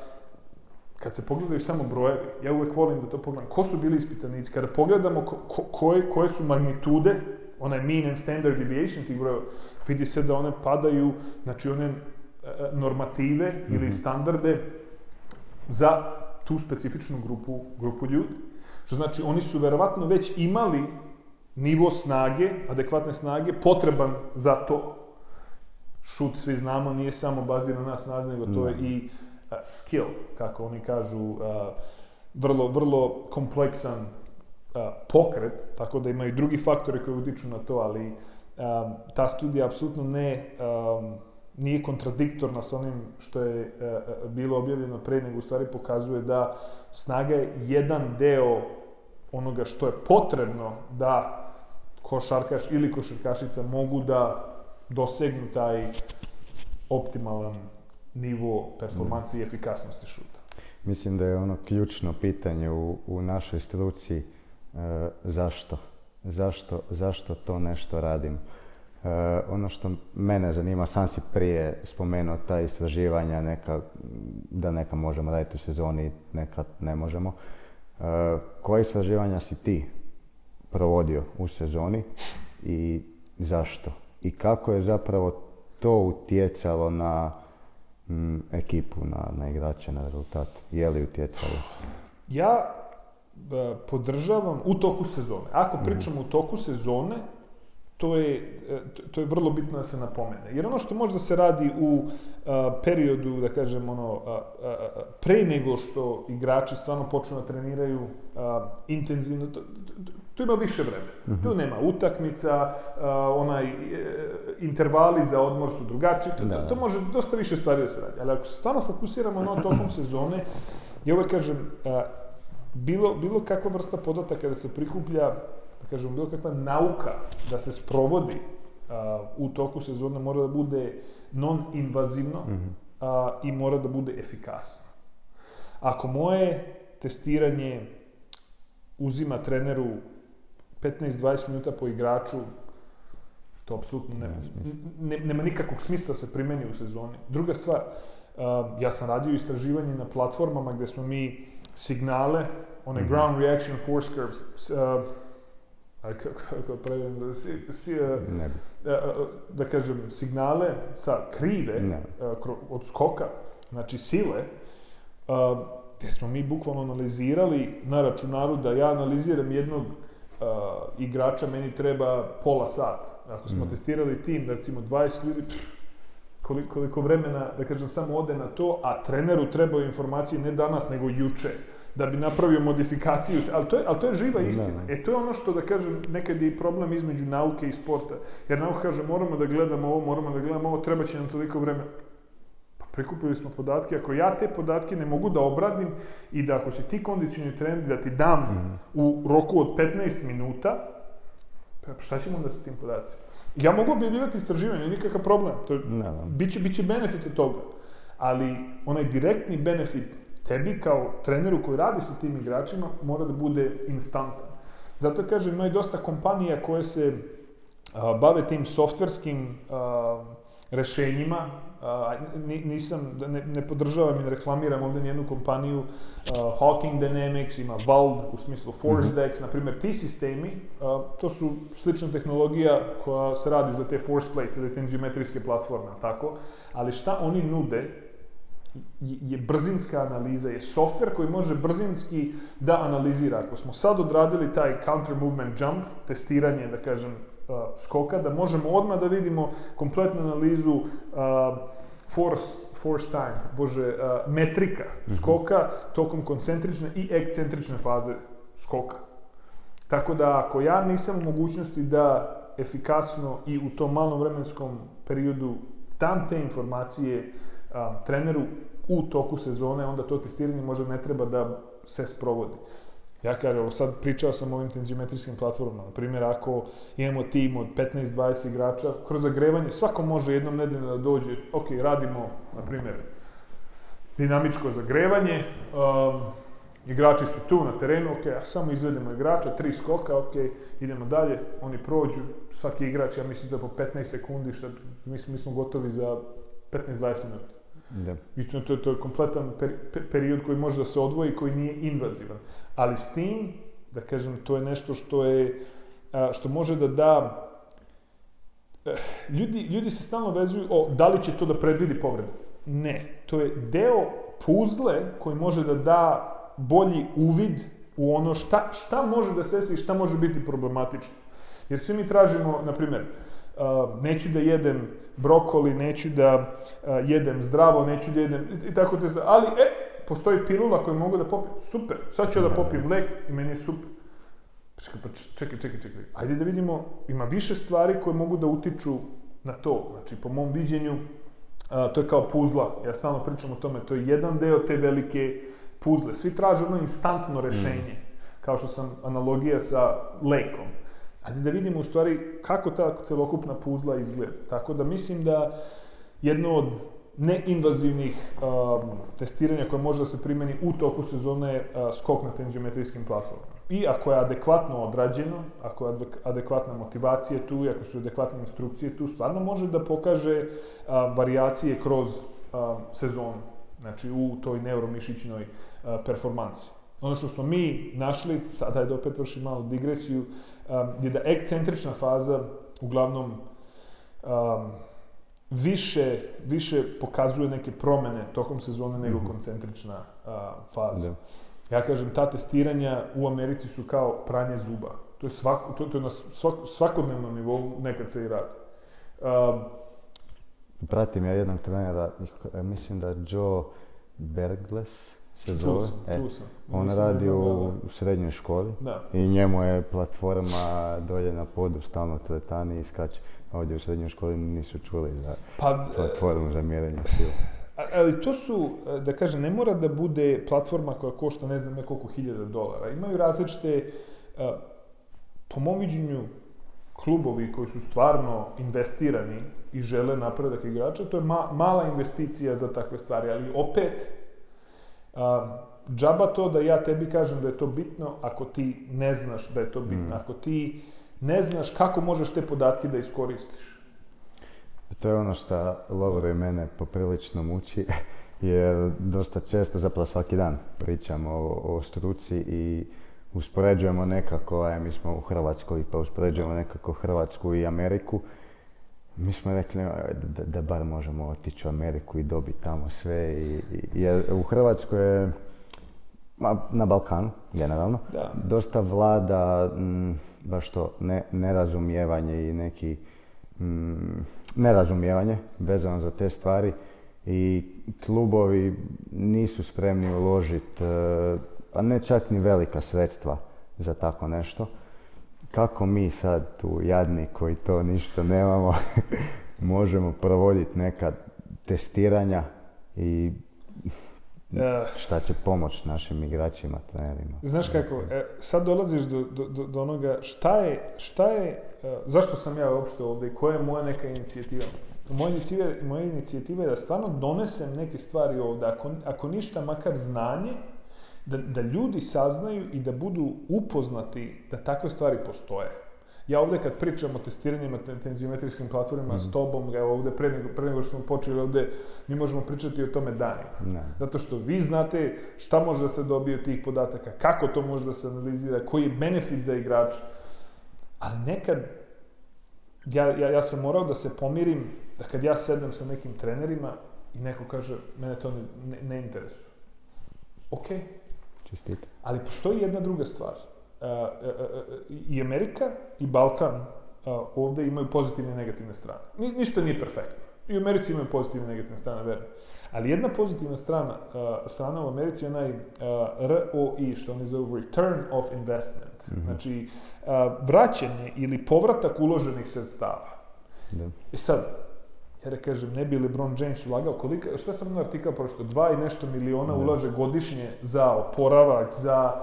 kad se pogledaju samo brojevi, ja uvek volim da to pogledam, ko su bili ispitanici, kada pogledamo ko, ko, koje, koje su magnitude, onaj mean and standard deviation tih brojeva, vidi se da one padaju, znači one e, normative mm -hmm. ili mhm. standarde za tu specifičnu grupu, grupu ljudi. Što znači, oni su verovatno već imali nivo snage, adekvatne snage, potreban za to. Šut, svi znamo, nije samo baziran na snazi, nego to je i uh, skill, kako oni kažu, uh, vrlo, vrlo kompleksan uh, pokret, tako da imaju drugi faktori koji utiču na to, ali ta studija apsolutno ne um, nije kontradiktorna sa onim što je uh, bilo objavljeno pre, nego u stvari pokazuje da snaga je jedan deo onoga što je potrebno da košarkaš ili košarkašica mogu da dosegnu taj optimalan nivo performancije i efikasnosti šuta. Mislim da je ono ključno pitanje u, u našoj struci e, zašto? Zašto, zašto to nešto radim? ono što mene zanima, sam si prije spomenuo ta istraživanja, neka, da neka možemo raditi u sezoni, neka ne možemo. E, koje istraživanja si ti provodio u sezoni i zašto? I kako je zapravo to utjecalo na mm, ekipu, na, na igrače, na rezultat? Je li utjecalo? Ja e, podržavam u toku sezone. Ako mhm. pričamo u toku sezone, to je, e, to je vrlo bitno da se napomene. Jer ono što možda se radi u a, periodu, da kažem, ono, a, a, pre nego što igrači stvarno počnu da treniraju intenzivno, to, tu ima više vremena. Mm -hmm. Tu nema utakmica, onaj, e, intervali za odmor su drugačiji, to, da, to, to može dosta više stvari da se radi. Ali ako se stvarno fokusiramo na tokom sezone, ja uvek kažem, bilo, bilo kakva vrsta podataka da se prikuplja kažem, bilo kakva nauka da se sprovodi a, u toku sezone mora da bude non-invazivno mm -hmm. a, i mora da bude efikasno. Ako moje testiranje uzima treneru 15-20 minuta po igraču, to apsolutno nema, ne, nema nikakvog smisla da se primeni u sezoni. Druga stvar, ja sam radio istraživanje na platformama gde smo mi signale, one mm -hmm. ground reaction force curves, uh, kako prevedem, si, si, ne da kažem, signale sa krive, ne. od skoka, znači sile, gde smo mi bukvalno analizirali na računaru da ja analiziram jednog uh, igrača, meni treba pola sata. Ako smo mm. testirali tim, recimo 20 ljudi, pff, koliko, koliko vremena, da kažem, samo ode na to, a treneru trebaju informacije ne danas, nego juče da bi napravio modifikaciju, ali to je, ali to je živa istina. Ne. E to je ono što, da kažem, nekad je i problem između nauke i sporta. Jer nauka kaže, moramo da gledamo ovo, moramo da gledamo ovo, treba će nam toliko vremena. Pa prikupili smo podatke, ako ja te podatke ne mogu da obradim i da ako si ti kondicioni trener, da ti dam mm. u roku od 15 minuta, pa šta ćemo onda sa tim podacima? Ja mogu objavljivati istraživanje, nikakav problem. To je, ne, ne. Biće, biće benefit od toga. Ali onaj direktni benefit tebi kao treneru koji radi sa tim igračima mora da bude instantan. Zato kažem, ima i dosta kompanija koje se a, bave tim softverskim a, rešenjima, a, nisam, da ne, ne podržavam i ne reklamiram ovde nijednu kompaniju, uh, Hawking Dynamics, ima Vald u smislu ForceDex, mm -hmm. na primjer ti sistemi, uh, to su slična tehnologija koja se radi za te force plates ili te geometrijske platforme, tako? Ali šta oni nude je brzinska analiza, je softver koji može brzinski da analizira. Ako smo sad odradili taj counter movement jump, testiranje, da kažem, uh, skoka, da možemo odmah da vidimo kompletnu analizu uh, force, force time, bože, uh, metrika mhm. skoka tokom koncentrične i ekcentrične faze skoka. Tako da ako ja nisam u mogućnosti da efikasno i u tom malom vremenskom periodu dam te informacije a, treneru u toku sezone, onda to testiranje možda ne treba da se sprovodi. Ja kažem, sad pričao sam o ovim tenzimetrijskim platformama. Na primjer, ako imamo tim od 15-20 igrača, kroz zagrevanje, svako može jednom nedeljno da dođe, ok, radimo, na primjer, dinamičko zagrevanje, um, igrači su tu na terenu, ok, a samo izvedemo igrača, tri skoka, ok, idemo dalje, oni prođu, svaki igrač, ja mislim da po 15 sekundi, što mi, mi smo gotovi za 15-20 minuta. Da. Istina, to, to je kompletan per, per, period koji može da se odvoji, koji nije invazivan. Ali s tim, da kažem, to je nešto što je, što može da da eh, ljudi, ljudi se stalno vezuju o da li će to da predvidi povredu. Ne, to je deo puzle koji može da da bolji uvid u ono šta, šta može da se i šta može biti problematično. Jer svi mi tražimo, na primjer, neću da jedem brokoli, neću da uh, jedem zdravo, neću da jedem, i tako da, ali, e, postoji pilula koju mogu da popijem, super, sad ću ja da popijem lek i meni je super. Pa čekaj, čekaj, čekaj, ajde da vidimo, ima više stvari koje mogu da utiču na to, znači, po mom viđenju, to je kao puzla, ja stalno pričam o tome, to je jedan deo te velike puzle, svi traže ono instantno rešenje, mm. kao što sam analogija sa lekom Ajde da vidimo u stvari kako ta celokupna puzla izgleda. Tako da mislim da jedno od neinvazivnih um, testiranja koje može da se primeni u toku sezone uh, skok na tenziometrijskim platformama. I ako je adekvatno odrađeno, ako je adekvatna motivacija tu i ako su adekvatne instrukcije tu, stvarno može da pokaže uh, varijacije kroz uh, sezonu, znači u toj neuromišićnoj uh, performanci. Ono što smo mi našli, sada je da opet vršim malu digresiju, um, je da ekcentrična faza uglavnom um, više, više pokazuje neke promene tokom sezone nego mm -hmm. koncentrična uh, faza. Da. Ja kažem, ta testiranja u Americi su kao pranje zuba. To je, svako, to, to je na svak, svakodnevnom nivou nekad se i radi. Um, Pratim ja jednog trenera, mislim da Joe Bergles, se zove. Sam, e, sam. On radi u, srednjoj školi da. i njemu je platforma dolje na podu stalno tretani i skače. Ovdje u srednjoj školi nisu čuli za pa, platformu za mjerenje sila. Ali to su, da kažem, ne mora da bude platforma koja košta ne znam nekoliko hiljada dolara. Imaju različite, po mom viđenju, klubovi koji su stvarno investirani i žele napredak igrača, to je ma, mala investicija za takve stvari, ali opet, a, džaba to da ja tebi kažem da je to bitno ako ti ne znaš da je to bitno, mm. ako ti ne znaš kako možeš te podatke da iskoristiš. To je ono što Lovro i mene poprilično muči, jer dosta često, zapravo svaki dan pričamo o, o struci i uspoređujemo nekako, aj mi smo u Hrvatskoj, pa uspoređujemo nekako Hrvatsku i Ameriku. Mi smo rekli da, da bar možemo otići u Ameriku i dobiti tamo sve. I, i, jer u Hrvatskoj je, na Balkanu generalno, da. dosta vlada m, baš to ne, nerazumijevanje i neki m, nerazumijevanje vezano za te stvari i klubovi nisu spremni uložiti, e, pa ne čak ni velika sredstva za tako nešto. Kako mi sad tu jadni koji to ništa nemamo možemo provoditi neka testiranja i šta će pomoć našim igračima, trenerima. Znaš kako, e, sad dolaziš do, do, do onoga šta je, šta je e, zašto sam ja uopšte ovde i koja je moja neka inicijativa? Moja inicijativa, moja inicijativa je da stvarno donesem neke stvari ovde, ako, ako ništa, makar znanje, da, da ljudi saznaju i da budu upoznati da takve stvari postoje. Ja ovde kad pričam o testiranjima tenziometrijskim platformama mm. s tobom, evo ovde pre nego, pre nego što smo počeli ovde, mi možemo pričati o tome danima. Ne. Zato što vi znate šta može da se dobije od tih podataka, kako to može da se analizira, koji je benefit za igrača. Ali nekad, ja, ja, ja sam morao da se pomirim, da kad ja sedem sa nekim trenerima i neko kaže, mene to ne, ne, ne interesuje. Okej. Okay. Čestite. Ali postoji jedna druga stvar i Amerika i Balkan ovde imaju pozitivne i negativne strane. Ni, ništa nije perfektno. I u Americi imaju pozitivne i negativne strane, verujem. Ali jedna pozitivna strana, strana u Americi je onaj ROI, što oni zovu Return of Investment. Mm -hmm. Znači, vraćanje ili povratak uloženih sredstava. Da. I sad, ja da kažem, ne bi LeBron James ulagao koliko, šta sam na artikal prošto, dva i nešto miliona ulaže godišnje za oporavak, za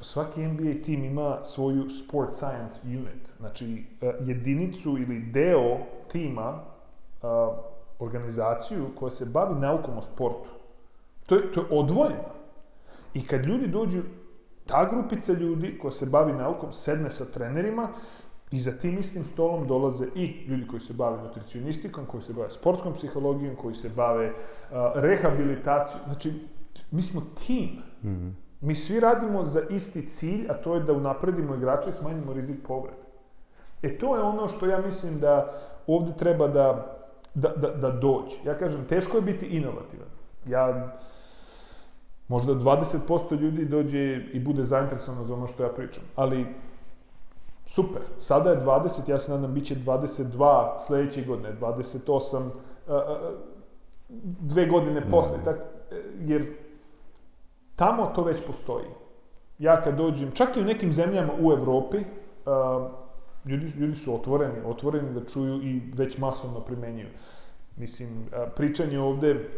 svaki NBA tim ima svoju sport science unit, znači e, jedinicu ili deo tima, e, organizaciju koja se bavi naukom o sportu. To je, to je odvojeno. I kad ljudi dođu, ta grupica ljudi koja se bavi naukom sedne sa trenerima i za tim istim stolom dolaze i ljudi koji se bave nutricionistikom, koji se bave sportskom psihologijom, koji se bave uh, rehabilitacijom. Znači, mi smo tim. Mm -hmm. Mi svi radimo za isti cilj, a to je da unapredimo igrača i smanjimo rizik povrede. E to je ono što ja mislim da ovde treba da, da, da, da dođe. Ja kažem, teško je biti inovativan. Ja, možda 20% ljudi dođe i bude zainteresovano za ono što ja pričam, ali super, sada je 20, ja se nadam bit će 22 sledeće godine, 28 a, a, dve godine posle, tak, jer Tamo to već postoji. Ja kad dođem, čak i u nekim zemljama u Evropi, ljudi, ljudi su otvoreni, otvoreni da čuju i već masovno primenjuju. Mislim, pričanje ovde,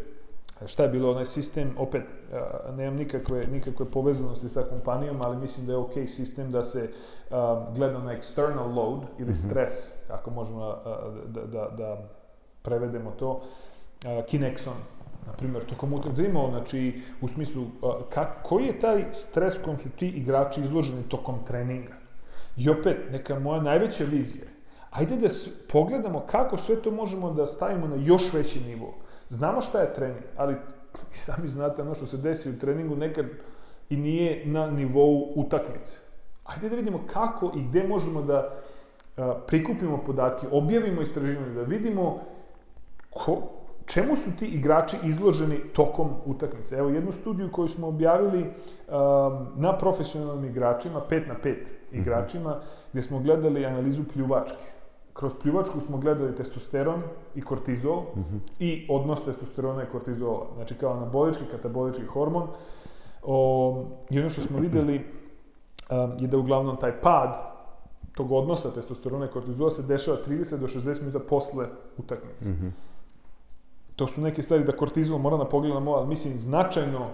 šta je bilo onaj sistem, opet, uh, nemam nikakve, nikakve povezanosti sa kompanijom, ali mislim da je ok sistem da se uh, gleda na external load ili mm -hmm. stres, kako možemo uh, da, da, da prevedemo to, Kinexon, na primjer, tokom utakmice imao, znači, u smislu, kak, koji je taj stres kojom su ti igrači izloženi tokom treninga? I opet, neka moja najveća vizija, ajde da pogledamo kako sve to možemo da stavimo na još veći nivo. Znamo šta je trening, ali i sami znate ono što se desi u treningu nekad i nije na nivou utakmice. Ajde da vidimo kako i gde možemo da a, prikupimo podatke, objavimo istraživanje, da vidimo ko, čemu su ti igrači izloženi tokom utakmice. Evo jednu studiju koju smo objavili um, na profesionalnim igračima, 5 na 5 mhm. igračima, mm -hmm. gdje smo gledali analizu pljuvačke. Kroz pljuvačku smo gledali testosteron i kortizol mm -hmm. i odnos testosterona i kortizola. Znači kao anabolički, katabolički hormon. O, I ono što smo videli um, je da uglavnom taj pad tog odnosa testosterona i kortizola se dešava 30 do 60 minuta posle utakmice. Mm -hmm. To su neke stvari da kortizol mora da pogledamo, ali mislim značajno um,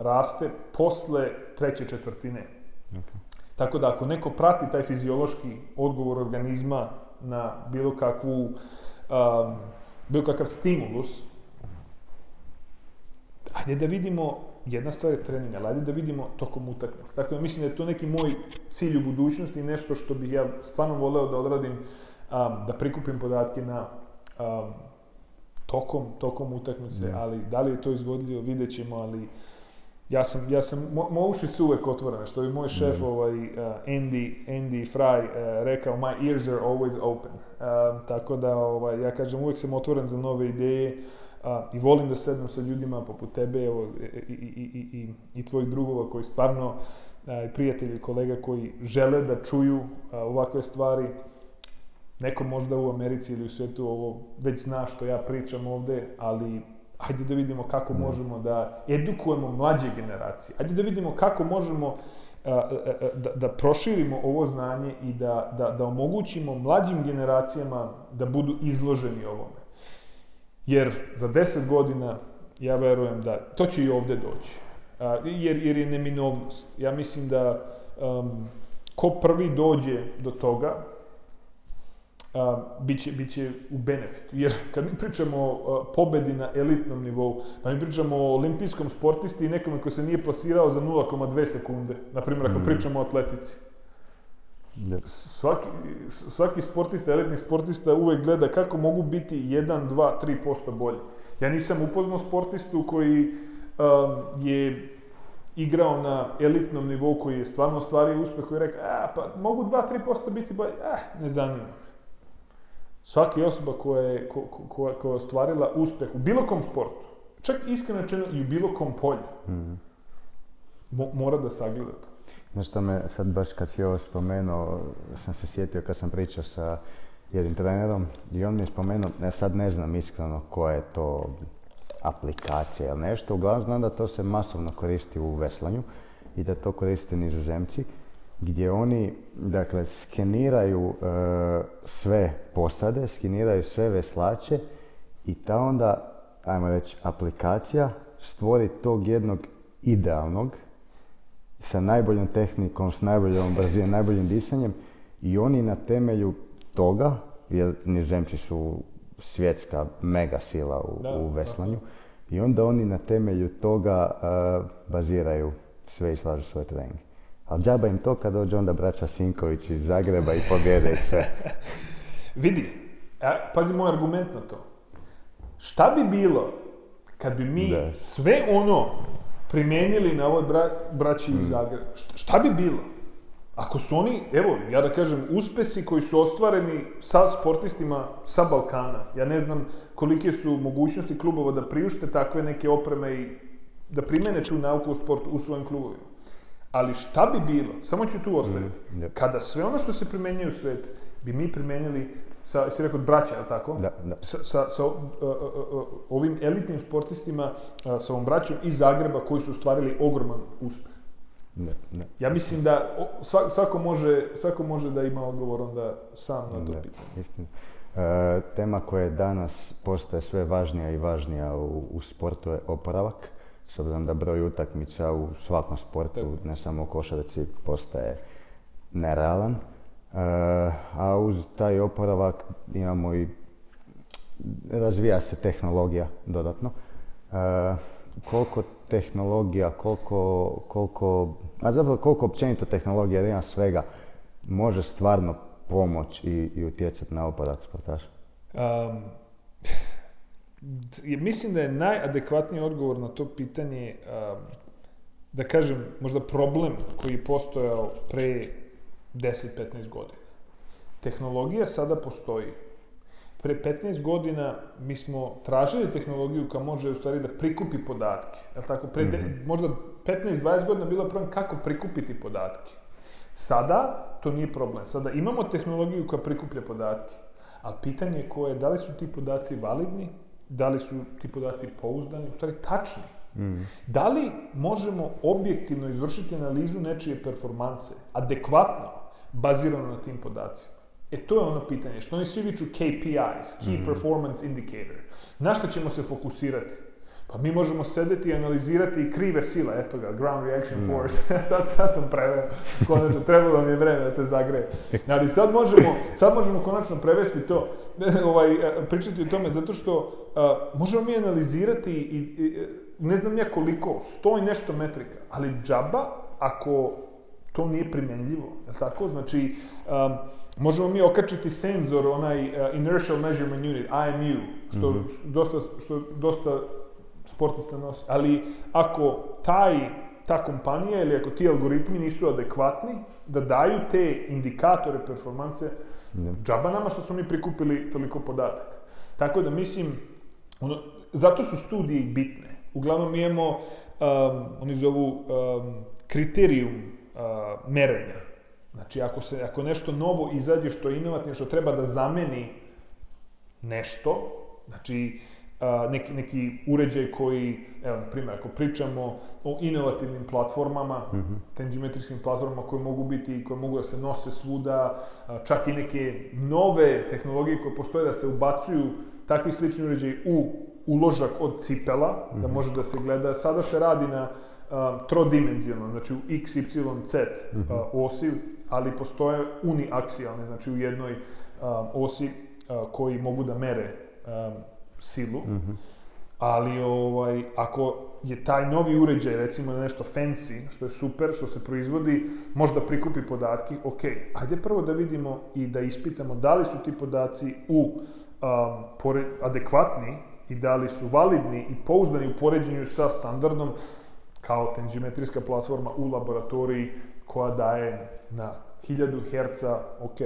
raste posle treće četvrtine. Okay. Tako da ako neko prati taj fiziološki odgovor organizma na bilo kakvu um, bilo kakav stimulus, ajde da vidimo jedna stvar je trening, ali ajde da vidimo tokom utakmice. Tako da mislim da je to neki moj cilj u budućnosti i nešto što bih ja stvarno voleo da odradim, um, da prikupim podatke na um, tokom, tokom utakmice, mm. ali da li je to izvodljivo, vidjet ćemo, ali ja sam, ja sam, mo, mo uši su uvek otvorene, što je moj šef, mm. ovaj, uh, Andy, Andy Fry, uh, rekao, my ears are always open. Uh, tako da, ovaj, ja kažem, uvek sam otvoren za nove ideje, i volim da sednem sa ljudima poput tebe evo, i, i, i, i, i tvojih drugova koji stvarno, prijatelji i kolega koji žele da čuju ovakve stvari. Neko možda u Americi ili u svetu ovo već zna što ja pričam ovde, ali ajde da vidimo kako mm. možemo da edukujemo mlađe generacije. Ajde da vidimo kako možemo da, da proširimo ovo znanje i da, da, da omogućimo mlađim generacijama da budu izloženi ovome. Jer za deset godina ja verujem da to će i ovde doći. Jer, jer je neminovnost. Ja mislim da um, ko prvi dođe do toga, a, biće, biće u benefitu. Jer kad mi pričamo o pobedi na elitnom nivou, pa mi pričamo o olimpijskom sportisti i nekome ko se nije plasirao za 0,2 sekunde, na primjer ako mm. pričamo o atletici. Da. Svaki, svaki sportista, elitni sportista uvek gleda kako mogu biti 1, 2, 3% bolji. Ja nisam upoznao sportistu koji um, je igrao na elitnom nivou koji je stvarno ostvario uspeh koji je rekao, a, pa mogu 2-3% biti bolji, ah, ne zanima. Svaki osoba koja je, ko, ko, koja je ostvarila uspeh u bilo kom sportu, čak iskreno rečeno i u bilo kom polju, mm mo, mora da sagleda to. Znaš što me sad baš kad si ovo spomenuo, sam se sjetio kad sam pričao sa jednim trenerom i on mi je spomenuo, ja sad ne znam iskreno koja je to aplikacija ili nešto, uglavnom znam da to se masovno koristi u veslanju i da to koriste nizozemci, gdje oni, dakle, skeniraju e, sve posade, skeniraju sve veslače i ta onda, ajmo reći, aplikacija stvori tog jednog idealnog sa najboljom tehnikom, s najboljom brzinom, najboljim disanjem i oni na temelju toga, jer nizemci su svjetska mega sila u, da, u veslanju, da. i onda oni na temelju toga uh, baziraju sve i slažu svoje treninge. Ali džaba im to kad dođe onda braća Sinković iz Zagreba i pobjede i sve. Vidi, a, pazi moj argument na to. Šta bi bilo kad bi mi da. sve ono primenili na ovoj bra, braći mm. iz Zagreba. Šta bi bilo? Ako su oni, evo, ja da kažem, uspesi koji su ostvareni sa sportistima sa Balkana, ja ne znam kolike su mogućnosti klubova da priušte takve neke opreme i da primene tu nauku u sportu u svojim klubovima. Ali šta bi bilo, samo ću tu ostaviti, mm, yep. kada sve ono što se primenjuje u svetu bi mi primenjali sa, si rekao, braća, je li tako? Da, da. Sa, sa, sa ovim elitnim sportistima, sa ovom braćom iz Zagreba koji su ostvarili ogroman uspeh. Ne, ne. Ja mislim da svak, svako, može, svako može da ima odgovor onda sam na to ne, pitanje. Istina. E, tema koja je danas postaje sve važnija i važnija u, u sportu je oporavak. S obzirom da broj utakmica u svakom sportu, ne samo u košarci, postaje nerealan. Uh, a uz taj oporavak imamo i razvija se tehnologija dodatno. E, koliko tehnologija, koliko, koliko, a zapravo koliko općenito tehnologija, jer ima svega, može stvarno pomoć i, i utjecati na oporak sportaša? Um, mislim da je najadekvatniji odgovor na to pitanje, um, da kažem, možda problem koji je postojao pre 10-15 godina. Tehnologija sada postoji. Pre 15 godina mi smo tražili tehnologiju koja može u stvari da prikupi podatke. Je tako? Pre mm -hmm. možda 15-20 godina bilo problem kako prikupiti podatke. Sada to nije problem. Sada imamo tehnologiju koja prikuplja podatke. Ali pitanje je koje, da li su ti podaci validni, da li su ti podaci pouzdani, u stvari tačni. Mm. Da li možemo objektivno izvršiti analizu nečije performanse, adekvatno, bazirano na tim podacima? E to je ono pitanje, što oni svi viču KPIs, Key mm. Performance Indicator. Na što ćemo se fokusirati? Pa mi možemo sedeti i analizirati i krive sile, eto ga, ground reaction mm. force, sad, sad sam preveo, konačno, trebalo mi je vreme da se zagreje. Ali sad možemo, sad možemo konačno prevesti to, ovaj, pričati o tome, zato što uh, možemo mi analizirati i, i, ne znam ja koliko, sto i nešto metrika, ali džaba ako to nije primenljivo, je tako? Znači, um, možemo mi okačiti senzor, onaj uh, Inertial Measurement Unit, IMU, što, mm -hmm. dosta, što dosta sportista nosi. Ali ako taj, ta kompanija ili ako ti algoritmi nisu adekvatni da daju te indikatore performance, mm. džaba nama što smo mi prikupili toliko podataka. Tako da mislim, ono, zato su studije bitne. Uglavnom mi imamo, um, oni zovu um, kriterijum uh, merenja. Znači, ako, se, ako nešto novo izađe što je inovativno, što treba da zameni nešto, znači, neki, neki uređaj koji, evo, na primjer, ako pričamo o inovativnim platformama, mm -hmm. tenzimetrijskim platformama koje mogu biti, koje mogu da se nose svuda, a, čak i neke nove tehnologije koje postoje da se ubacuju takvi slični uređaji u uložak od cipela, mm -hmm. da mhm. može da se gleda. Sada se radi na trodimenzionalno, znači u x, y, z mm -hmm. osi, ali postoje uniaksijalne, znači u jednoj osi koji mogu da mere silu, mm -hmm. ali ovaj, ako je taj novi uređaj, recimo nešto fancy, što je super, što se proizvodi, možda prikupi podatke, ok, ajde prvo da vidimo i da ispitamo da li su ti podaci u um, pore, adekvatni i da li su validni i pouzdani u poređenju sa standardom kao tenzimetrijska platforma u laboratoriji koja daje na 1000 Hz, ok,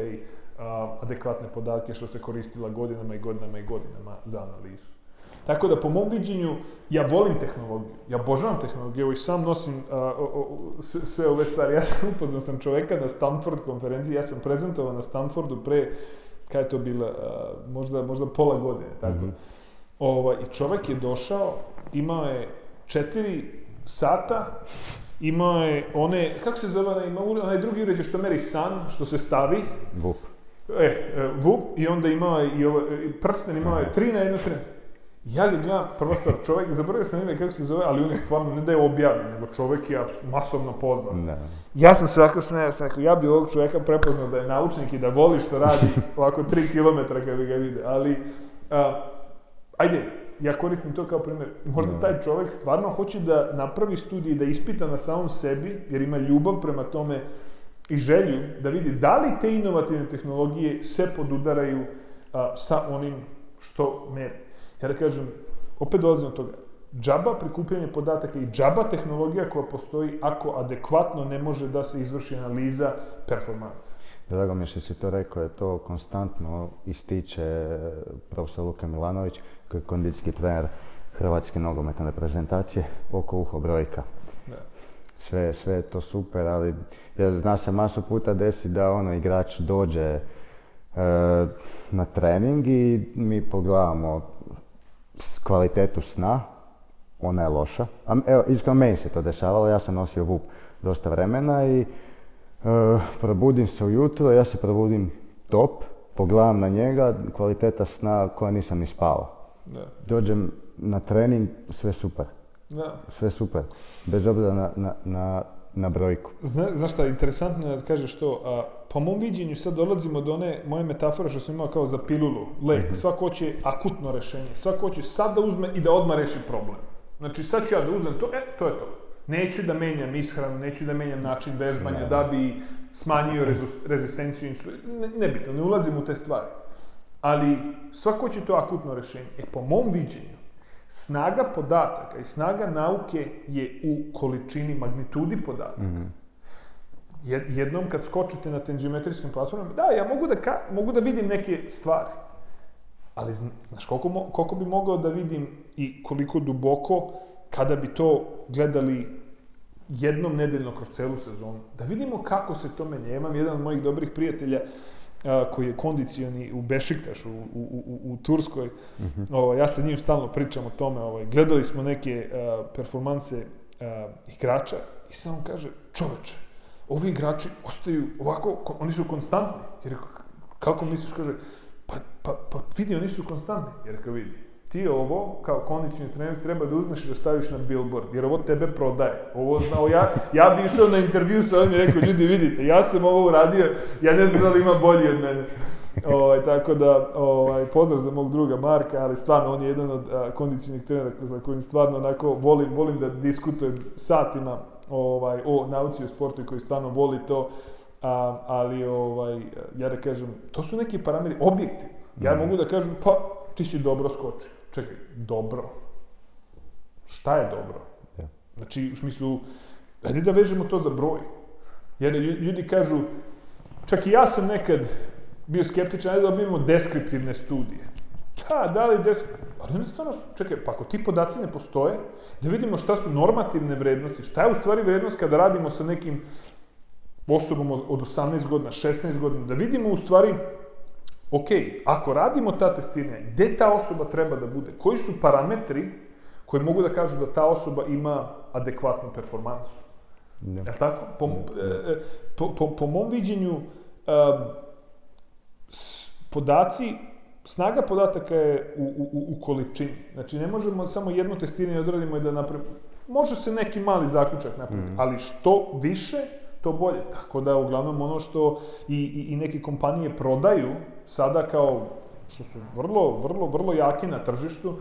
adekvatne podatke što se koristila godinama i godinama i godinama za analizu. Tako da, po mom viđenju, ja volim tehnologiju, ja obožavam tehnologiju i sam nosim uh, o, o, sve, sve ove stvari. Ja sam upoznao sam čoveka na Stanford konferenciji, ja sam prezentovao na Stanfordu pre, kada je to bila, uh, možda, možda pola godine, tako. Mm -hmm. Ovo, I čovek je došao, imao je četiri sata, imao je one, kako se zove, ima onaj drugi uređaj što meri san, što se stavi. Vup. E, e, vup, i onda imao je i ovo, prsten imao je tri na jednu tri. Ja ga gledam, prva stvar, čovjek, zaboravio sam ime kako se zove, ali on je stvarno, ne da je objavljen, nego čovjek je masovno poznat. Ne. Ja sam se ovako smijao, sam rekao, ja bi ovog čovjeka prepoznao da je naučnik i da voli što radi ovako tri kilometra kad bi ga vide, ali, a, ajde, ja koristim to kao primjer. Možda ne. taj čovjek stvarno hoće da napravi studije, da ispita na samom sebi, jer ima ljubav prema tome, i želju da vidi da li te inovativne tehnologije se podudaraju a, sa onim što meri. Ja da kažem, opet dolazim od toga, džaba prikupljanje podataka i džaba tehnologija koja postoji ako adekvatno ne može da se izvrši analiza performansa. Drago mi je što si to rekao, je to konstantno ističe profesor Luka Milanović, koji je kondicijski trener Hrvatske nogometne reprezentacije, oko uho brojka sve, sve je to super, ali jer zna se masu puta desi da ono igrač dođe e, na trening i mi pogledamo kvalitetu sna, ona je loša. A, evo, iskreno meni se to dešavalo, ja sam nosio VUP dosta vremena i e, probudim se ujutro, ja se probudim top, pogledam na njega, kvaliteta sna koja nisam ni spao. Da. Dođem na trening, sve super. Da. Sve super. Bez obzira na, na, na na brojku. Zna, znaš šta, interesantno je da kažeš to, a, po mom viđenju sad dolazimo do one moje metafore što sam imao kao za pilulu, lek, mm -hmm. svako hoće akutno rešenje, svako hoće sad da uzme i da odmah reši problem. Znači sad ću ja da uzmem to, e, to je to. Neću da menjam ishranu, neću da menjam način vežbanja, ne. da bi smanjio rezistenciju insulina, ne, nebitno, ne ulazim u te stvari. Ali svako će to akutno rešenje. E, po mom viđenju, snaga podataka i snaga nauke je u količini, magnitudi podataka. Mm -hmm. Jednom kad skočite na tenziometrijskim platformama, da, ja mogu da, ka, mogu da vidim neke stvari. Ali znaš koliko, koliko bi mogao da vidim i koliko duboko kada bi to gledali jednom nedeljno kroz celu sezonu. Da vidimo kako se to menja. Ja imam jedan od mojih dobrih prijatelja a, koji je kondicioni u Bešiktašu, u, u, u, u Turskoj. Mm -hmm. ovo, ja sa njim stalno pričam o tome. Ovaj, gledali smo neke a, performanse a, igrača i sad on kaže, čoveče, ovi igrači ostaju ovako, oni su konstantni. Jer kako misliš, kaže, pa, pa, pa vidi, oni su konstantni. Jer kao vidi, ti ovo, kao kondicijni trener, treba da uzmeš i da staviš na billboard, jer ovo tebe prodaje. Ovo znao ja, ja bi išao na intervju sa ovim i rekao, ljudi vidite, ja sam ovo uradio, ja ne znam da li ima bolji od mene. Ovaj, tako da, ovaj, pozdrav za mog druga Marka, ali stvarno on je jedan od kondicijnih trenera za kojim stvarno onako volim, volim da diskutujem satima ovaj, o nauci o sportu i koji stvarno voli to, a, ali ovaj, ja da kažem, to su neki parametri, objekti. Ja mm. mogu da kažem, pa ti si dobro skočio čekaj, dobro. Šta je dobro? Ja. Znači, u smislu, ajde da vežemo to za broj. Jer ljudi kažu, čak i ja sam nekad bio skeptičan, ajde da dobijemo deskriptivne studije. Ha, da li des... Ali onda stvarno, čekaj, pa ako ti podaci ne postoje, da vidimo šta su normativne vrednosti, šta je u stvari vrednost kada radimo sa nekim osobom od 18 godina, 16 godina, da vidimo u stvari ok, ako radimo ta testiranja, gde ta osoba treba da bude? Koji su parametri koji mogu da kažu da ta osoba ima adekvatnu performansu? Ne. Je tako? Po, ne. E, e, po, po, po mom viđenju, um, podaci, snaga podataka je u, u, u količini. Znači, ne možemo samo jedno testiranje da odradimo i da napravimo. Može se neki mali zaključak napraviti, mm. ali što više, to bolje. Tako da, uglavnom, ono što i, i, i neke kompanije prodaju sada kao, što su vrlo, vrlo, vrlo jaki na tržištu,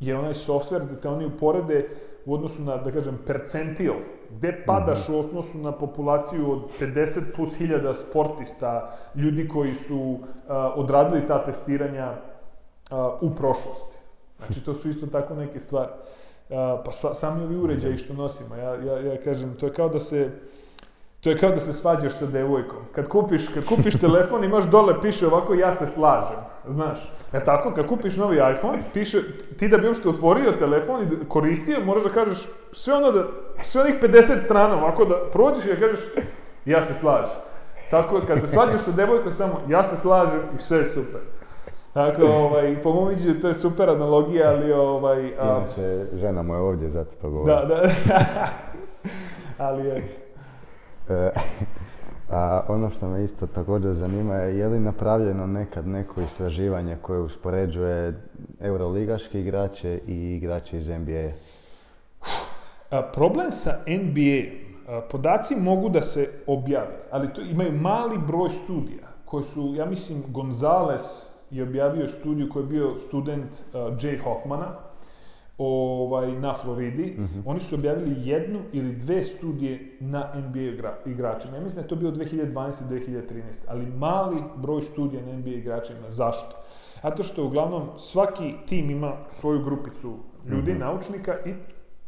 je onaj softver gde te oni uporede u odnosu na, da kažem, percentil, gde padaš mm -hmm. u odnosu na populaciju od 50 plus hiljada sportista, ljudi koji su uh, odradili ta testiranja uh, u prošlosti. Znači, to su isto tako neke stvari. Uh, pa sa, sami ovi uređaji što nosimo, ja, ja, ja kažem, to je kao da se To je kao da se svađaš sa devojkom. Kad kupiš, kad kupiš telefon, imaš dole, piše ovako, ja se slažem. Znaš, e tako, kad kupiš novi iPhone, piše, ti da bi uopšte otvorio telefon i koristio, moraš da kažeš sve ono da, sve onih 50 strana, ovako da prođeš i da kažeš, ja se slažem. Tako, kad se svađaš sa devojkom, samo, ja se slažem i sve je super. Tako, ovaj, po mom viđu, to je super analogija, ali ovaj... A... Inače, žena mu je ovdje, zato to govori. Da, da. ali je... E, a ono što me isto također zanima je je li napravljeno nekad neko istraživanje koje uspoređuje euroligaške igrače i igrače iz NBA? A, problem sa NBA, a, podaci mogu da se objave, ali to imaju mali broj studija koji su, ja mislim, Gonzales je objavio studiju koji je bio student uh, Jay Hoffmana, ovaj, na Floridi, mm -hmm. oni su objavili jednu ili dve studije na NBA igra, igračima. Ja mislim da je to bilo 2012-2013, ali mali broj studija na NBA igračima. Zašto? Zato što uglavnom svaki tim ima svoju grupicu ljudi, mm -hmm. naučnika i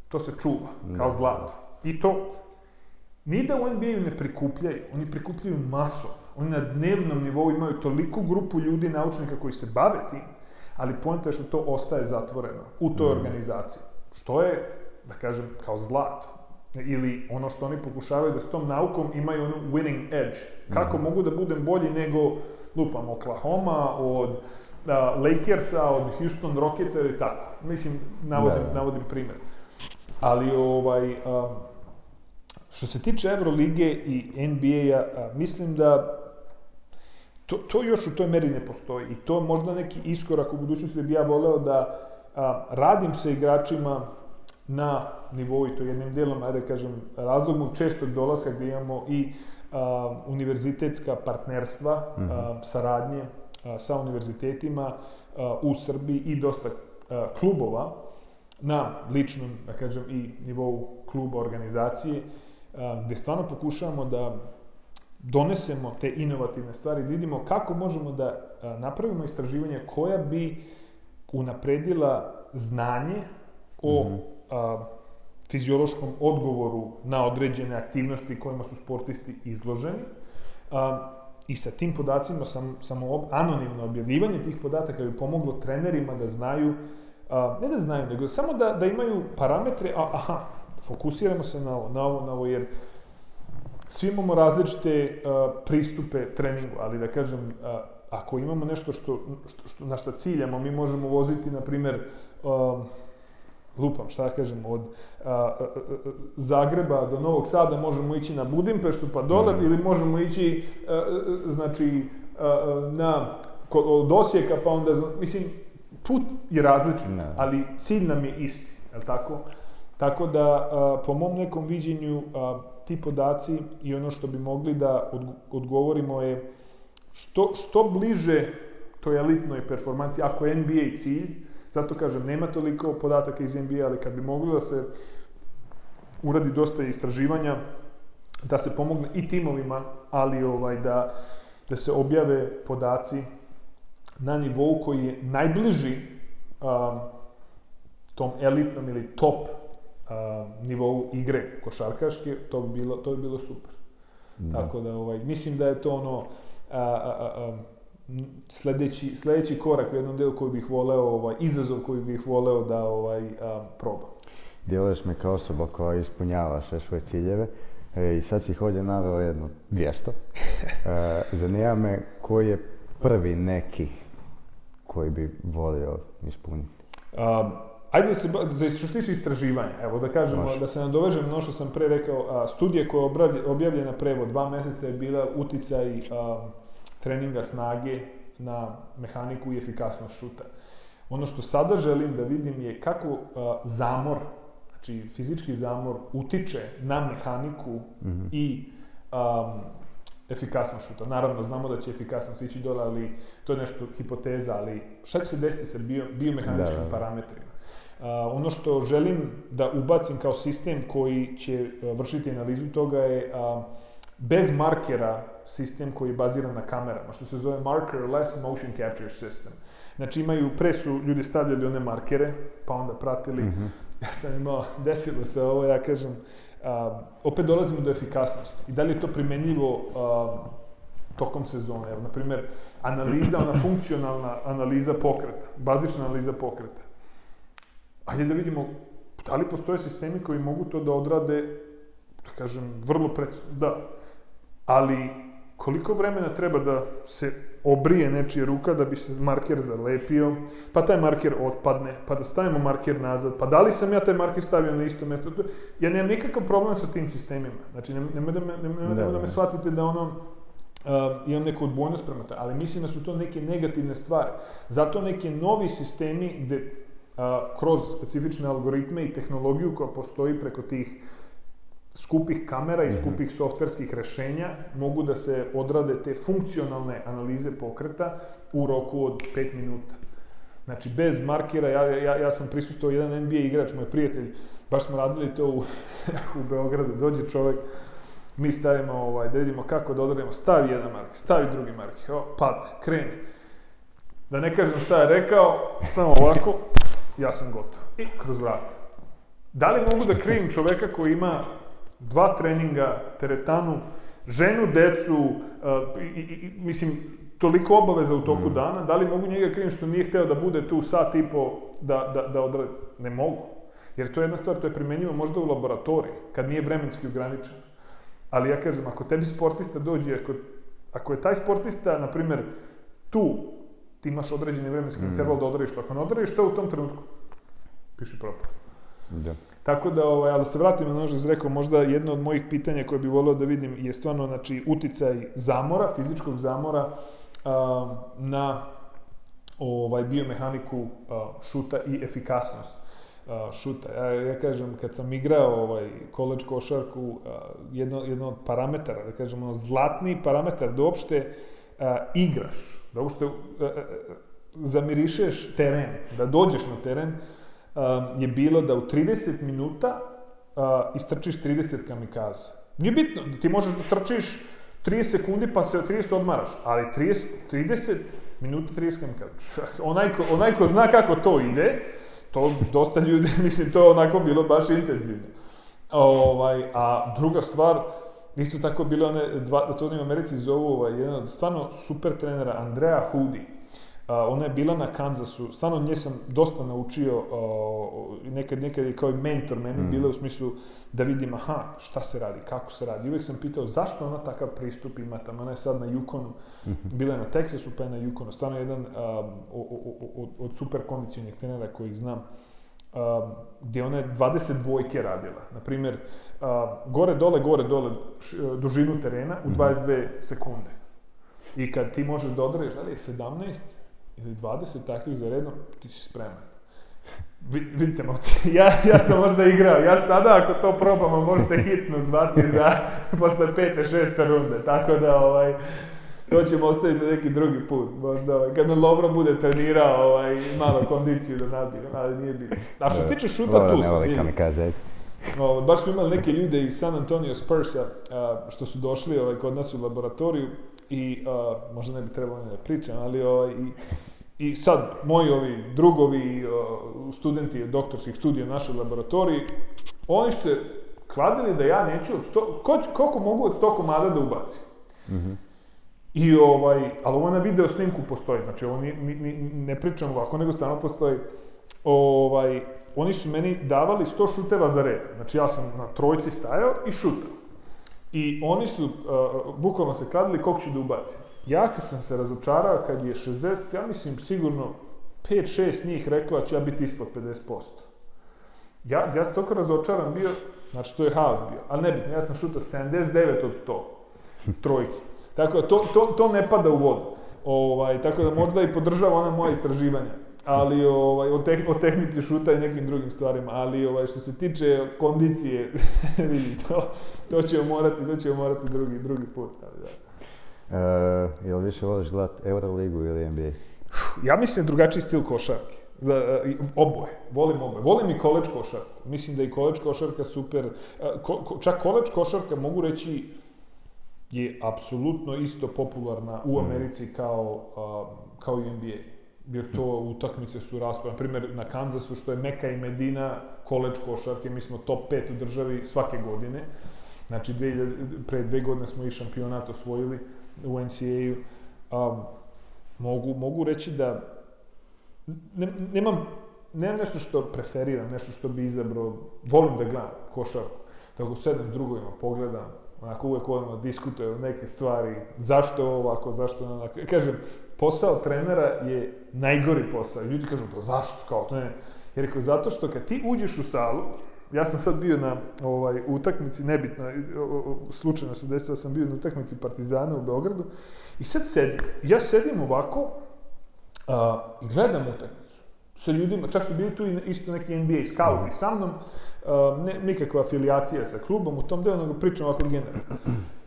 to se čuva kao da. zlato. I to ni da u NBA-u ne prikupljaju, oni prikupljaju maso. Oni na dnevnom nivou imaju toliku grupu ljudi, naučnika koji se bave tim, ali pojenta je što to ostaje zatvoreno u toj mm. organizaciji. Što je, da kažem, kao zlato. Ili ono što oni pokušavaju da s tom naukom imaju onu winning edge. Kako mm. mogu da budem bolji nego, lupam, Oklahoma, od uh, Lakersa, od Houston Rocketsa ili tako. Mislim, navodim, da, da. navodim primjer. Ali, ovaj, um, što se tiče Evrolige i NBA-a, mislim da To, to još u toj meri ne postoji i to je možda neki iskorak u budućnosti da bi ja voleo da a, radim sa igračima na nivou, i to jednim dijelom, ajde da kažem, razlogom čestog dolaska gdje imamo i a, univerzitetska partnerstva, mm -hmm. a, saradnje a, sa univerzitetima a, u Srbiji i dosta a, klubova na ličnom, da kažem, i nivou kluba organizacije, a, gde stvarno pokušavamo da donesemo te inovativne stvari, da vidimo kako možemo da napravimo istraživanje koja bi unapredila znanje o mm -hmm. a, fiziološkom odgovoru na određene aktivnosti kojima su sportisti izloženi. A, I sa tim podacima, sam, samo anonimno objavljivanje tih podataka bi pomoglo trenerima da znaju, a, ne da znaju, nego samo da, da imaju parametre, a, aha, fokusiramo se na ovo, na ovo, na ovo, jer svi imamo različite a, pristupe treningu, ali da kažem, a, ako imamo nešto što, što, što, na što ciljamo, mi možemo voziti, na primer, a, lupam, šta da kažem, od a, a, a, Zagreba do Novog Sada možemo ići na Budimpeštu pa dole mm. ili možemo ići a, znači na od Osijeka pa onda mislim put je različit, ne. ali cilj nam je isti, je tako? Tako da po mom nekom viđenju ti podaci i ono što bi mogli da odgovorimo je što, što bliže toj elitnoj performanciji, ako je NBA cilj, Zato kažem, nema toliko podataka iz NBA, ali kad bi moglo da se uradi dosta istraživanja, da se pomogne i timovima, ali ovaj da, da se objave podaci na nivou koji je najbliži um, tom elitnom ili top um, nivou igre košarkaške, to bi bilo, to bi bilo super. Da. Tako da, ovaj, mislim da je to ono, a, a, a, sledeći, sledeći korak u jednom delu koji bih voleo, ovaj, izazov koji bih voleo da ovaj, a, probam. Djeluješ me kao osoba koja ispunjava sve svoje ciljeve e, i sad si ovdje naveo jedno 200. E, zanima me koji je prvi neki koji bi volio ispuniti? Um, Ajde da se, za što istraživanja, evo da kažemo, Može. da se nadovežem na ono što sam pre rekao, a, studija koja je objavljena prevo dva meseca je bila uticaj a, treninga snage na mehaniku i efikasnost šuta. Ono što sada želim da vidim je kako uh, zamor, znači fizički zamor, utiče na mehaniku mm -hmm. i um, efikasnost šuta. Naravno, znamo da će efikasnost ići dole, ali to je nešto hipoteza, ali šta će se desiti sa bio, biomehaničkim da, da, da. parametrima? Ono što želim da ubacim kao sistem koji će uh, vršiti analizu toga je bez markera sistem koji je baziran na kamerama, što se zove markerless motion capture system. Znači imaju, pre su ljudi stavljali one markere, pa onda pratili. Mm -hmm. Ja sam imao, desilo se ovo, ja kažem, a, opet dolazimo do efikasnosti. I da li je to primenljivo a, tokom sezone? Evo, na primjer, analiza, ona funkcionalna analiza pokreta, bazična analiza pokreta. Ajde da vidimo da li postoje sistemi koji mogu to da odrade, da kažem, vrlo precizno. Da, ali koliko vremena treba da se obrije nečija ruka da bi se marker zalepio, pa taj marker otpadne, pa da stavimo marker nazad, pa da li sam ja taj marker stavio na isto mesto? Ja nemam nikakav problem sa tim sistemima. Znači, nemoj da me, nemoj, nemoj da, da me shvatite da ono, uh, imam neku odbojnost prema to, ali mislim da su to neke negativne stvari. Zato neki novi sistemi gde kroz specifične algoritme i tehnologiju koja postoji preko tih skupih kamera i mhm. skupih softverskih rešenja mogu da se odrade te funkcionalne analize pokreta u roku od 5 minuta. Znači, bez markera, ja, ja, ja sam prisustao jedan NBA igrač, moj prijatelj, baš smo radili to u, u Beogradu, dođe čovek, mi stavimo, ovaj, da vidimo kako da odradimo, stavi jedan marker, stavi drugi marker, o, padne, krene. Da ne kažem šta je rekao, samo ovako, ja sam gotov. I kroz vrata. Da li mogu da krivim čoveka koji ima dva treninga, teretanu, ženu, decu, uh, i, i, mislim, toliko obaveza u toku mm. dana, da li mogu njega krivim što nije hteo da bude tu sat i po da, da, da odradi? Ne mogu. Jer to je jedna stvar, to je primenjivo možda u laboratoriji, kad nije vremenski ograničen. Ali ja kažem, ako tebi sportista dođe, ako, ako je taj sportista, na primer, tu, ti imaš određeni vremenski mm. interval da odradiš to. Ako ne odradiš to u tom trenutku, piši propad. Da. Tako da, ovaj, ali se vratim na ono što rekao, možda jedno od mojih pitanja koje bih volio da vidim je stvarno, znači, uticaj zamora, fizičkog zamora a, na ovaj biomehaniku a, šuta i efikasnost. a, šuta. Ja, ja kažem, kad sam igrao ovaj, college košarku, a, jedno, jedno od parametara, da kažem, ono, zlatni parametar da uopšte a, igraš, da uopšte a, a, zamirišeš teren, da dođeš na teren, a, je bilo da u 30 minuta a, istrčiš 30 kamikaza. Nije bitno, ti možeš da trčiš 30 sekundi pa se 30 odmaraš, ali 30, 30 minuta 30 kamikaza. Onaj ko, onaj ko zna kako to ide, to dosta ljudi, mislim, to onako bilo baš intenzivno. Ovaj, a druga stvar, isto tako bile one, dva, to oni u Americi zovu ovaj, jedan od stvarno super trenera, Andrea Hudi. Uh, ona je bila na Kansasu, stvarno nje sam dosta naučio, uh, nekad, nekad je kao i mentor meni mm. bila u smislu da vidim, aha, šta se radi, kako se radi. I uvek sam pitao zašto ona takav pristup ima tamo, ona je sad na Yukonu, -hmm. bila je na Texasu pa je na Yukonu, stvarno jedan um, od, od super kondicionih trenera kojih znam, um, gdje ona je 20 dvojke radila. Naprimjer, uh, gore, dole, gore, dole, š, dužinu terena u 22 mm -hmm. sekunde. I kad ti možeš da odradiš, da li je 17, ili 20 takvih za redom, ti si spreman. Vidite, moci, ja, ja sam možda igrao, ja sada ako to probamo možete hitno zvati za posle pete, šeste runde, tako da ovaj, to ćemo ostaviti za neki drugi put, možda ovaj, kad me Lovro bude trenirao ovaj, malo kondiciju da nabije, ali nije bitno. A što se tiče šuta, tu sam, vidi. Ovo, baš smo imali neke ljude iz San Antonio Spursa a, što su došli ovaj, kod nas u laboratoriju i a, možda ne bi trebalo da pričam, ali ovaj, i, i sad moji ovi drugovi, studenti doktorskih studija u našoj laboratoriji, oni se kladili da ja neću od sto, ko, koliko mogu od sto komada da ubacim. Mm -hmm. I ovaj, ali ovo na video snimku postoji, znači ovo ni, ni, ne pričam ovako, nego samo postoji. Ovaj, oni su meni davali 100 šuteva za red. Znači ja sam na trojci stajao i šutao. I oni su, uh, bukvalno se kladili koliko ću da ubacim. Ja kad sam se razočarao, kad je 60, ja mislim sigurno 5-6 njih rekla da ću ja biti ispod 50%. Ja, ja sam toliko razočaran bio, znači to je half bio, ali nebitno, ja sam šutao 79 od 100 trojki. Tako da to, to, to ne pada u vodu. Ovaj, tako da možda i podržava ona moja istraživanja. Ali ovaj, o, te, o tehnici šuta i nekim drugim stvarima. Ali ovaj, što se tiče kondicije, vidi, to, to ćemo morati, to ćemo morati drugi, drugi put. Ali, da. Uh, jel više voliš gledat Euroligu ili NBA? Ja mislim drugačiji stil košarke. Da, oboje. Volim oboje. Volim i koleč košarku. Mislim da i koleč košarka super. Ko, ko, čak koleč košarka mogu reći je apsolutno isto popularna u mm. Americi kao, kao i NBA. Jer to utakmice su rasprave. Na primjer, na Kansasu, što je Meka i Medina, koleč košarke, mi smo top 5 u državi svake godine. Znači, dve, pre dve godine smo i šampionat osvojili u NCAA-u. Um, mogu, mogu reći da ne, nemam, nemam nešto što preferiram, nešto što bi izabrao, volim da gledam košarku. Tako sedem drugovima pogledam, onako uvek da diskutujem neke stvari, zašto ovako, zašto onako. Kažem, posao trenera je najgori posao. Ljudi kažu, pa zašto, kao to ne. Jer rekao, zato što kad ti uđeš u salu, ja sam sad bio na ovaj, utakmici, nebitno, slučajno se desilo da sam bio na utakmici Partizana u Beogradu i sad sedim. Ja sedim ovako a, i gledam utakmicu sa ljudima, čak su bili tu isto neki NBA scouti sa mnom, a, ne, nikakva afilijacija sa klubom u tom delu, nego pričam ovako generalno.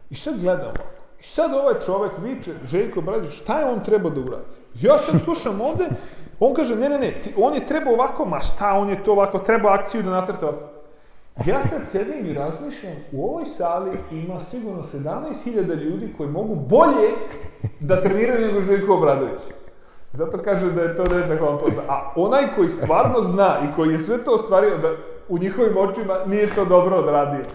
I sad gledam ovako. I sad ovaj čovek viče, Željko Bradić, šta je on trebao da uradi? Ja sad slušam ovde, on kaže, ne, ne, ne, ti, on je trebao ovako, ma šta, on je to ovako, treba akciju da nacrta Ja sad sedim i razmišljam, u ovoj sali ima sigurno 17.000 ljudi koji mogu bolje da treniraju nego Željko Obradović. Zato kaže da je to nezahvalan posao. A onaj koji stvarno zna i koji je sve to ostvario, da u njihovim očima nije to dobro odradio.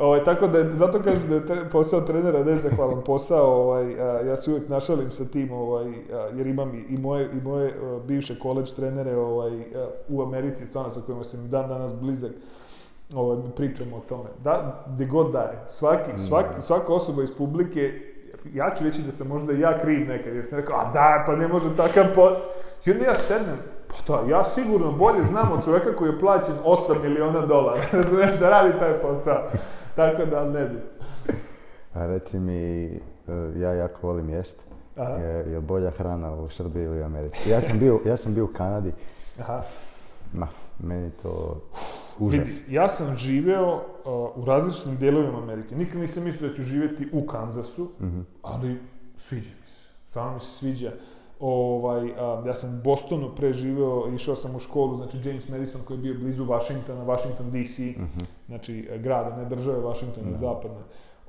Ovaj, tako da je, zato kaže da je tre, posao trenera nezahvalan posao, ovaj, a, ja se uvijek našalim sa tim, ovaj, a, jer imam i, i moje, i moje a, bivše koleđ trenere ovaj, a, u Americi, stvarno sa kojima sam dan danas blizak, ovaj, pričamo o tome. Da, gde god daje. Svaki, svaki, svaka osoba iz publike, ja ću reći da sam možda ja kriv nekad, jer sam rekao, a da, pa ne može takav pot... I onda ja sednem, pa da, ja sigurno bolje znam od čoveka koji je plaćen 8 miliona dolara, razumeš da radi taj posao. Tako da, ne bi. A reci mi, e, ja jako volim jest. Aha. Je, je bolja hrana u Srbiji ili u Americi? Ja sam bio, ja sam bio u Kanadi. Aha. Ma, Meni to užas. Vidi, ja sam živeo uh, u različitim dijelovima Amerike. Nikad nisam mislio da ću živjeti u Kansasu, Mhm. ali sviđa mi se. Stvarno mi se sviđa. Ovaj, a, ja sam u Bostonu preživeo, išao sam u školu, znači James Madison koji je bio blizu Washingtona, Washington DC, Mhm. znači e, grada, ne države Washingtona, Da. zapadne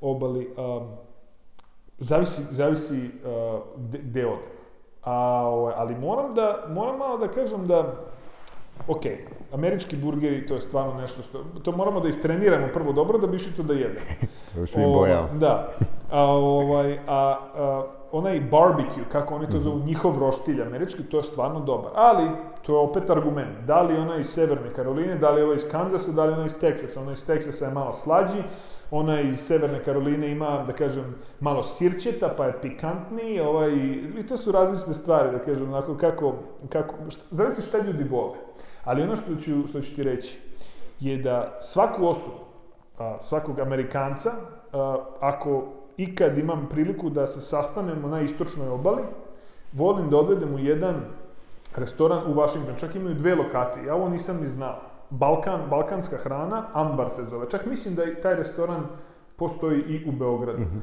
obali. Um, zavisi, zavisi uh, gde, gde odem. A, ovaj, ali moram da, moram malo da kažem da, ok, američki burgeri, to je stvarno nešto što, to moramo da istreniramo prvo dobro da bi išli to da jedemo. U svim bojama. Da. A, ovaj, a, a, onaj barbecue, kako oni to Mhm. zovu, njihov roštilj američki, to je stvarno dobar. Ali, to je opet argument. Da li je onaj iz Severne Karoline, da li je ovaj iz Kanzasa, da li je onaj iz Teksasa. Onaj iz Teksasa je malo slađi, onaj iz Severne Karoline ima, da kažem, malo sirćeta, pa je pikantniji, ovaj, i to su različite stvari, da kažem, onako, kako, kako, šta, zavisi šta ljudi vole. Ali ono što ću, što ću ti reći, je da svaku osobu, a, svakog Amerikanca, a, ako ikad imam priliku da se sastanemo na istočnoj obali, volim da odvedem u jedan restoran u Washington. Čak imaju dve lokacije, ja ovo nisam ni znao. Balkan, balkanska hrana, Ambar se zove. Čak mislim da i taj restoran postoji i u Beogradu. Mhm.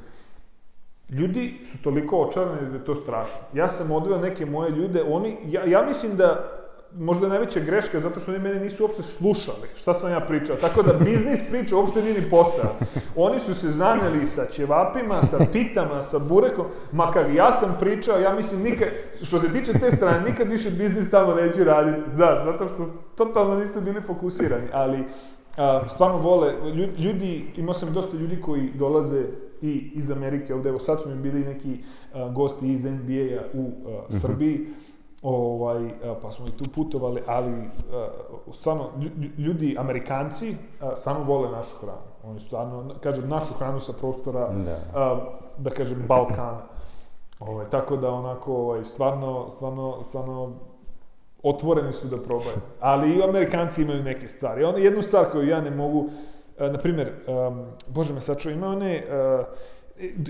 Ljudi su toliko očarani da je to strašno. Ja sam odveo neke moje ljude, oni, ja, ja mislim da možda je najveća greška zato što oni mene nisu uopšte slušali šta sam ja pričao. Tako da biznis priča uopšte nije ni postao. Oni su se zaneli sa ćevapima, sa pitama, sa burekom. Ma kak ja sam pričao, ja mislim nikad, što se tiče te strane, nikad više biznis tamo neću raditi. Znaš, zato što totalno nisu bili fokusirani. Ali a, stvarno vole, lju- ljudi, imao sam dosta ljudi koji dolaze i iz Amerike ovde, evo sad su mi bili neki a, gosti iz NBA-a u a, Srbiji, ovaj, pa smo i tu putovali, ali a, stvarno, lju- ljudi, Amerikanci, stvarno vole našu hranu. Oni stvarno, kažem, našu hranu sa prostora, Da. a, da kažem, Balkana. Ovaj, tako da onako, ovaj, stvarno, stvarno, stvarno, otvoreni su da probaju. Ali i Amerikanci imaju neke stvari. Ono, jednu stvar koju ja ne mogu, a, na primjer, um, Bože me sačuva, ima one, uh,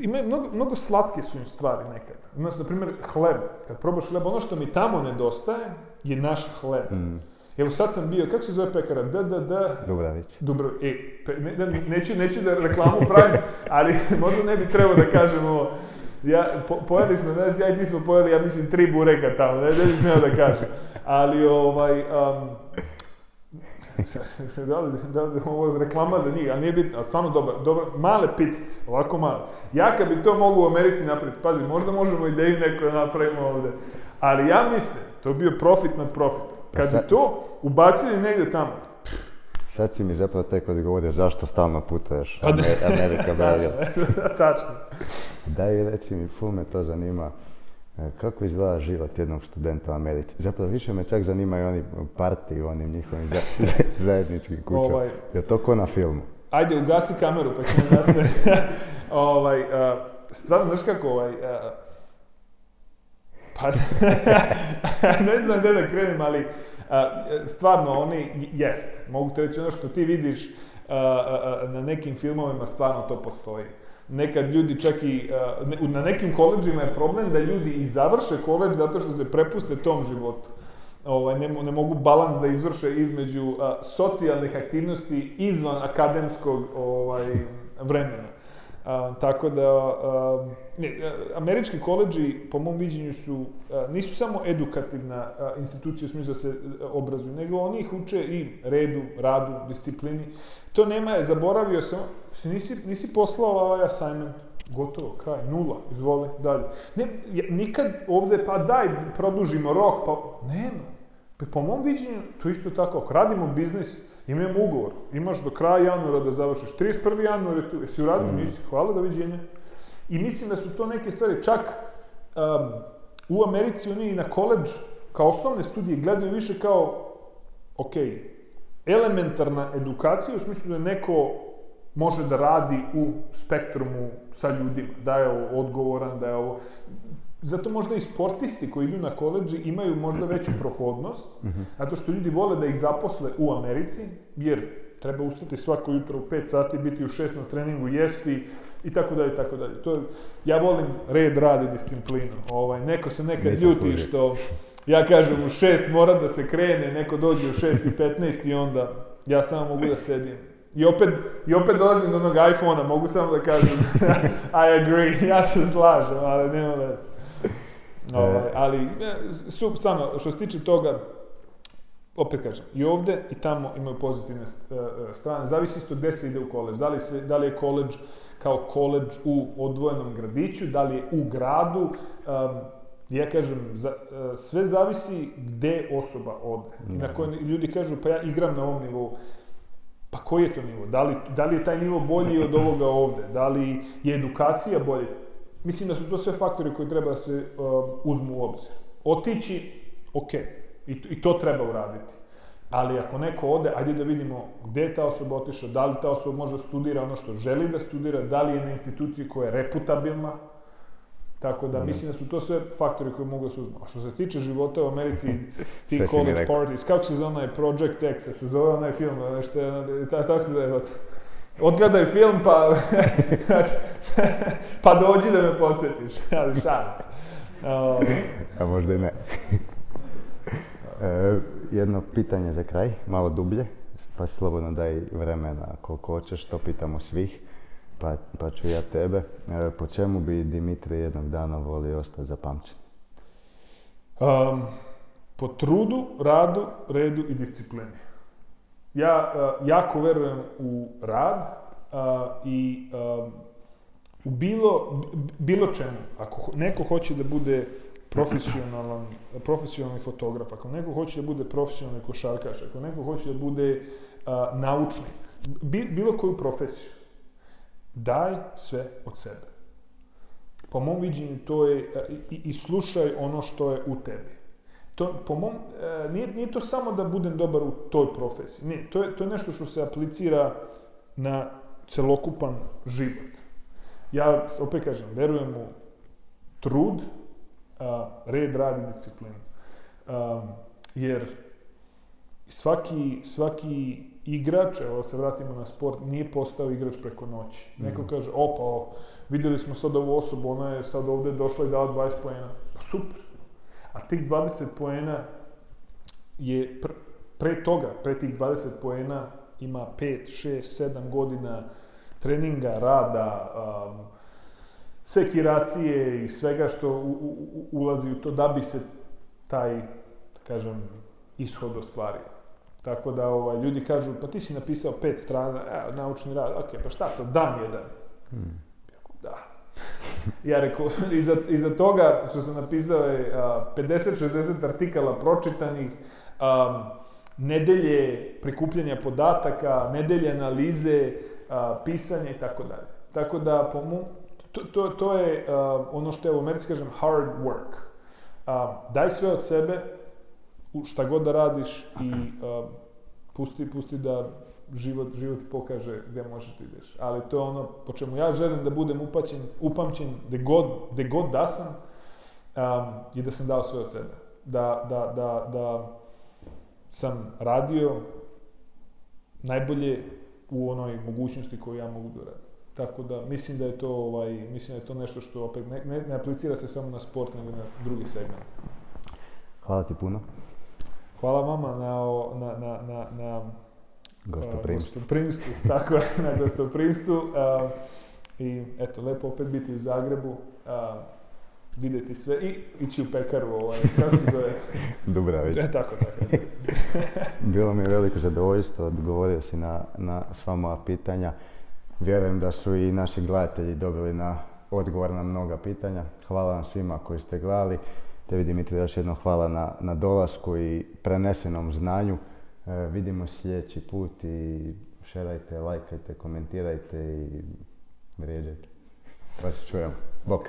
ima mnogo, mnogo slatke su im stvari nekad. Imaš, na primjer, hleb. Kad probaš hleb, ono što mi tamo nedostaje je naš hleb. Mm. Evo sad sam bio, kako se zove pekara? D, D, D, Dubravić. Dobro, e, pe, ne, ne, neću, neću da reklamu pravim, ali možda ne bi trebao da kažemo, ja, po, pojeli smo, danas ja i ti smo pojeli, ja mislim, tri bureka tamo, ne, ne bi smio da kažem. Ali, ovaj, um, da li, da li, ovo je reklama za njih, a nije bitno, a stvarno dobar, dobar, male pitice, ovako male. Ja kad bi to mogu u Americi napraviti, pazi, možda možemo ideju neku da napravimo ovde, ali ja mislim, to je bio profit nad profitom. Kad bi to ubacili negde tamo, Sad si mi zapravo tek odgovorio zašto stalno putuješ da. Amer- Amerika, Beograd. tačno. Daj reci mi, ful me to zanima. E, Kako izgleda život jednog studenta u Americi? Zapravo više me čak zanimaju oni parti u onim njihovim za- zajedničkim kućama. Ovaj, Je to ko na filmu? Ajde, ugasi kameru pa ćemo nastaviti. ovaj, uh, stvarno, znaš kako, ovaj, uh, pa, ne znam gde da krenem, ali uh, stvarno, oni, jest, mogu te reći ono što ti vidiš uh, uh, uh, na nekim filmovima, stvarno to postoji. Nekad ljudi čak i, ne- na nekim koleđima je problem da ljudi i završe koleđ zato što se prepuste tom životu ovaj, ne, ne mogu balans da izvrše između a, socijalnih aktivnosti izvan akademskog ovaj, vremena. A, tako da, a, ne, a, američki koleđi, po mom viđenju, su, a, nisu samo edukativna a, institucija u smislu da se obrazuju, nego oni ih uče i redu, radu, disciplini. To nema je, zaboravio sam, si nisi, nisi poslao ovaj assignment, gotovo, kraj, nula, izvoli, dalje. Ne, ja, nikad ovde, pa daj, produžimo rok, pa nema. Pa po mom viđenju, to isto tako, ako radimo biznis, imamo ugovor, imaš do kraja januara da završiš, 31. januar je tu, jesi uradio, Mm. nisi, hvala, doviđenja. I mislim da su to neke stvari, čak um, u Americi oni i na koleđ, kao osnovne studije, gledaju više kao, ok, elementarna edukacija, u smislu da neko može da radi u spektrumu sa ljudima, da je ovo odgovoran, da je ovo... Zato možda i sportisti koji idu na koleđi imaju možda veću prohodnost, zato što ljudi vole da ih zaposle u Americi, jer treba ustati svako jutro u 5 sati, biti u 6 na treningu, jesti i tako dalje, i tako dalje. To je, ja volim red, rad i disciplinu. Ovaj, neko se nekad Nisam ljuti što ja kažem u 6 mora da se krene, neko dođe u 6 i 15 i onda ja samo mogu da sedim. I opet, I opet dolazim do onog iPhone-a, mogu samo da kažem I agree, ja se slažem, ali nema veze. Ovaj, ali, e, su, stvarno, što se tiče toga, opet kažem, i ovde i tamo imaju pozitivne e, e, strane. Zavisi isto gde se ide u koleđ. Da li, se, da li je koleđ kao koleđ u odvojenom gradiću, da li je u gradu. Um, ja kažem, za, sve zavisi gde osoba ode. I na koji ljudi kažu, pa ja igram na ovom nivou. Pa koji je to nivo? Da li, da li je taj nivo bolji od ovoga ovde? Da li je edukacija bolje? Mislim da su to sve faktori koji treba da se uh, uzmu u obzir. Otići, ok, i, i to treba uraditi. Ali ako neko ode, ajde da vidimo gde je ta osoba otišla, da li ta osoba može da studira ono što želi da studira, da li je na instituciji koja je reputabilna, Tako da, mislim da su to sve faktori koji mogu da se uzmu. A što se tiče života u Americi, ti college parties, kako se zove onaj Project X, se zove onaj film, nešto je, tako se zove, odgledaj film pa, pa dođi da me posjetiš, ali šanac. Um, A možda i ne. E, jedno pitanje za kraj, malo dublje, pa slobodno daj vremena koliko hoćeš, to pitamo svih, pa, pa ću ja tebe. E, po čemu bi Dimitri jednog dana volio ostati zapamćen? Um, po trudu, radu, redu i disciplini. Ja uh, jako verujem u rad uh, i uh, u bilo, bilo čemu. Ako neko hoće da bude profesionalan, profesionalni fotograf, ako neko hoće da bude profesionalni košarkaš, ako neko hoće da bude uh, naučnik, bi, bilo koju profesiju, daj sve od sebe. Po mom viđenju to je, i, i slušaj ono što je u tebi. To, po mom, e, nije, nije to samo da budem dobar u toj profesiji. Ne, to je, to je nešto što se aplicira na celokupan život. Ja, opet kažem, verujem u trud, a, red, rad i disciplinu. Jer svaki, svaki igrač, evo se vratimo na sport, nije postao igrač preko noći. Neko mm. kaže, opa, o, videli smo sad ovu osobu, ona je sad ovde došla i dala 20 poena. Pa super. A tih 20 poena je pr pre toga, pre tih 20 poena ima 5, 6, 7 godina treninga, rada, um, sekiracije i svega što u, u, ulazi u to da bi se taj, da kažem, ishod ostvario. Tako da ovaj, ljudi kažu, pa ti si napisao pet strana, evo, naučni rad, ok, pa šta to, dan jedan. Hmm. Da. ja rekao, iza, iza toga što sam napisao je 50-60 artikala pročitanih, a, nedelje prikupljanja podataka, nedelje analize, a, pisanja i tako dalje. Tako da, po mu, to, to, to je uh, ono što je u Americi kažem hard work. Uh, daj sve od sebe, šta god da radiš i uh, pusti, pusti da život, život pokaže gde možeš da ideš. Ali to je ono po čemu ja želim da budem upaćen, upamćen gde god, gde god da sam um, i da sam dao sve od sebe. Da, da, da, da sam radio najbolje u onoj mogućnosti koju ja mogu da radim. Tako da mislim da je to ovaj mislim da je to nešto što opet ne, ne, ne aplicira se samo na sport nego na drugi segment. Hvala ti puno. Hvala vama na na na na na gostoprimstvu. Uh, gostoprimstvu, tako je, na gostoprimstvu. Uh, I eto, lepo opet biti u Zagrebu. Uh, videti sve i ići u pekaru, ovaj, kako se zove? Dubravić. E, tako, tako. Bilo mi je veliko zadovoljstvo, odgovorio si na, na sva moja pitanja. Vjerujem da su i naši gledatelji dobili na odgovor na mnoga pitanja. Hvala vam svima koji ste gledali. Tebi Dimitri još jednom hvala na, na dolasku i prenesenom znanju. E, vidimo sljedeći put i šerajte, lajkajte, komentirajte i vrijeđajte. Pa se čujemo. Bok!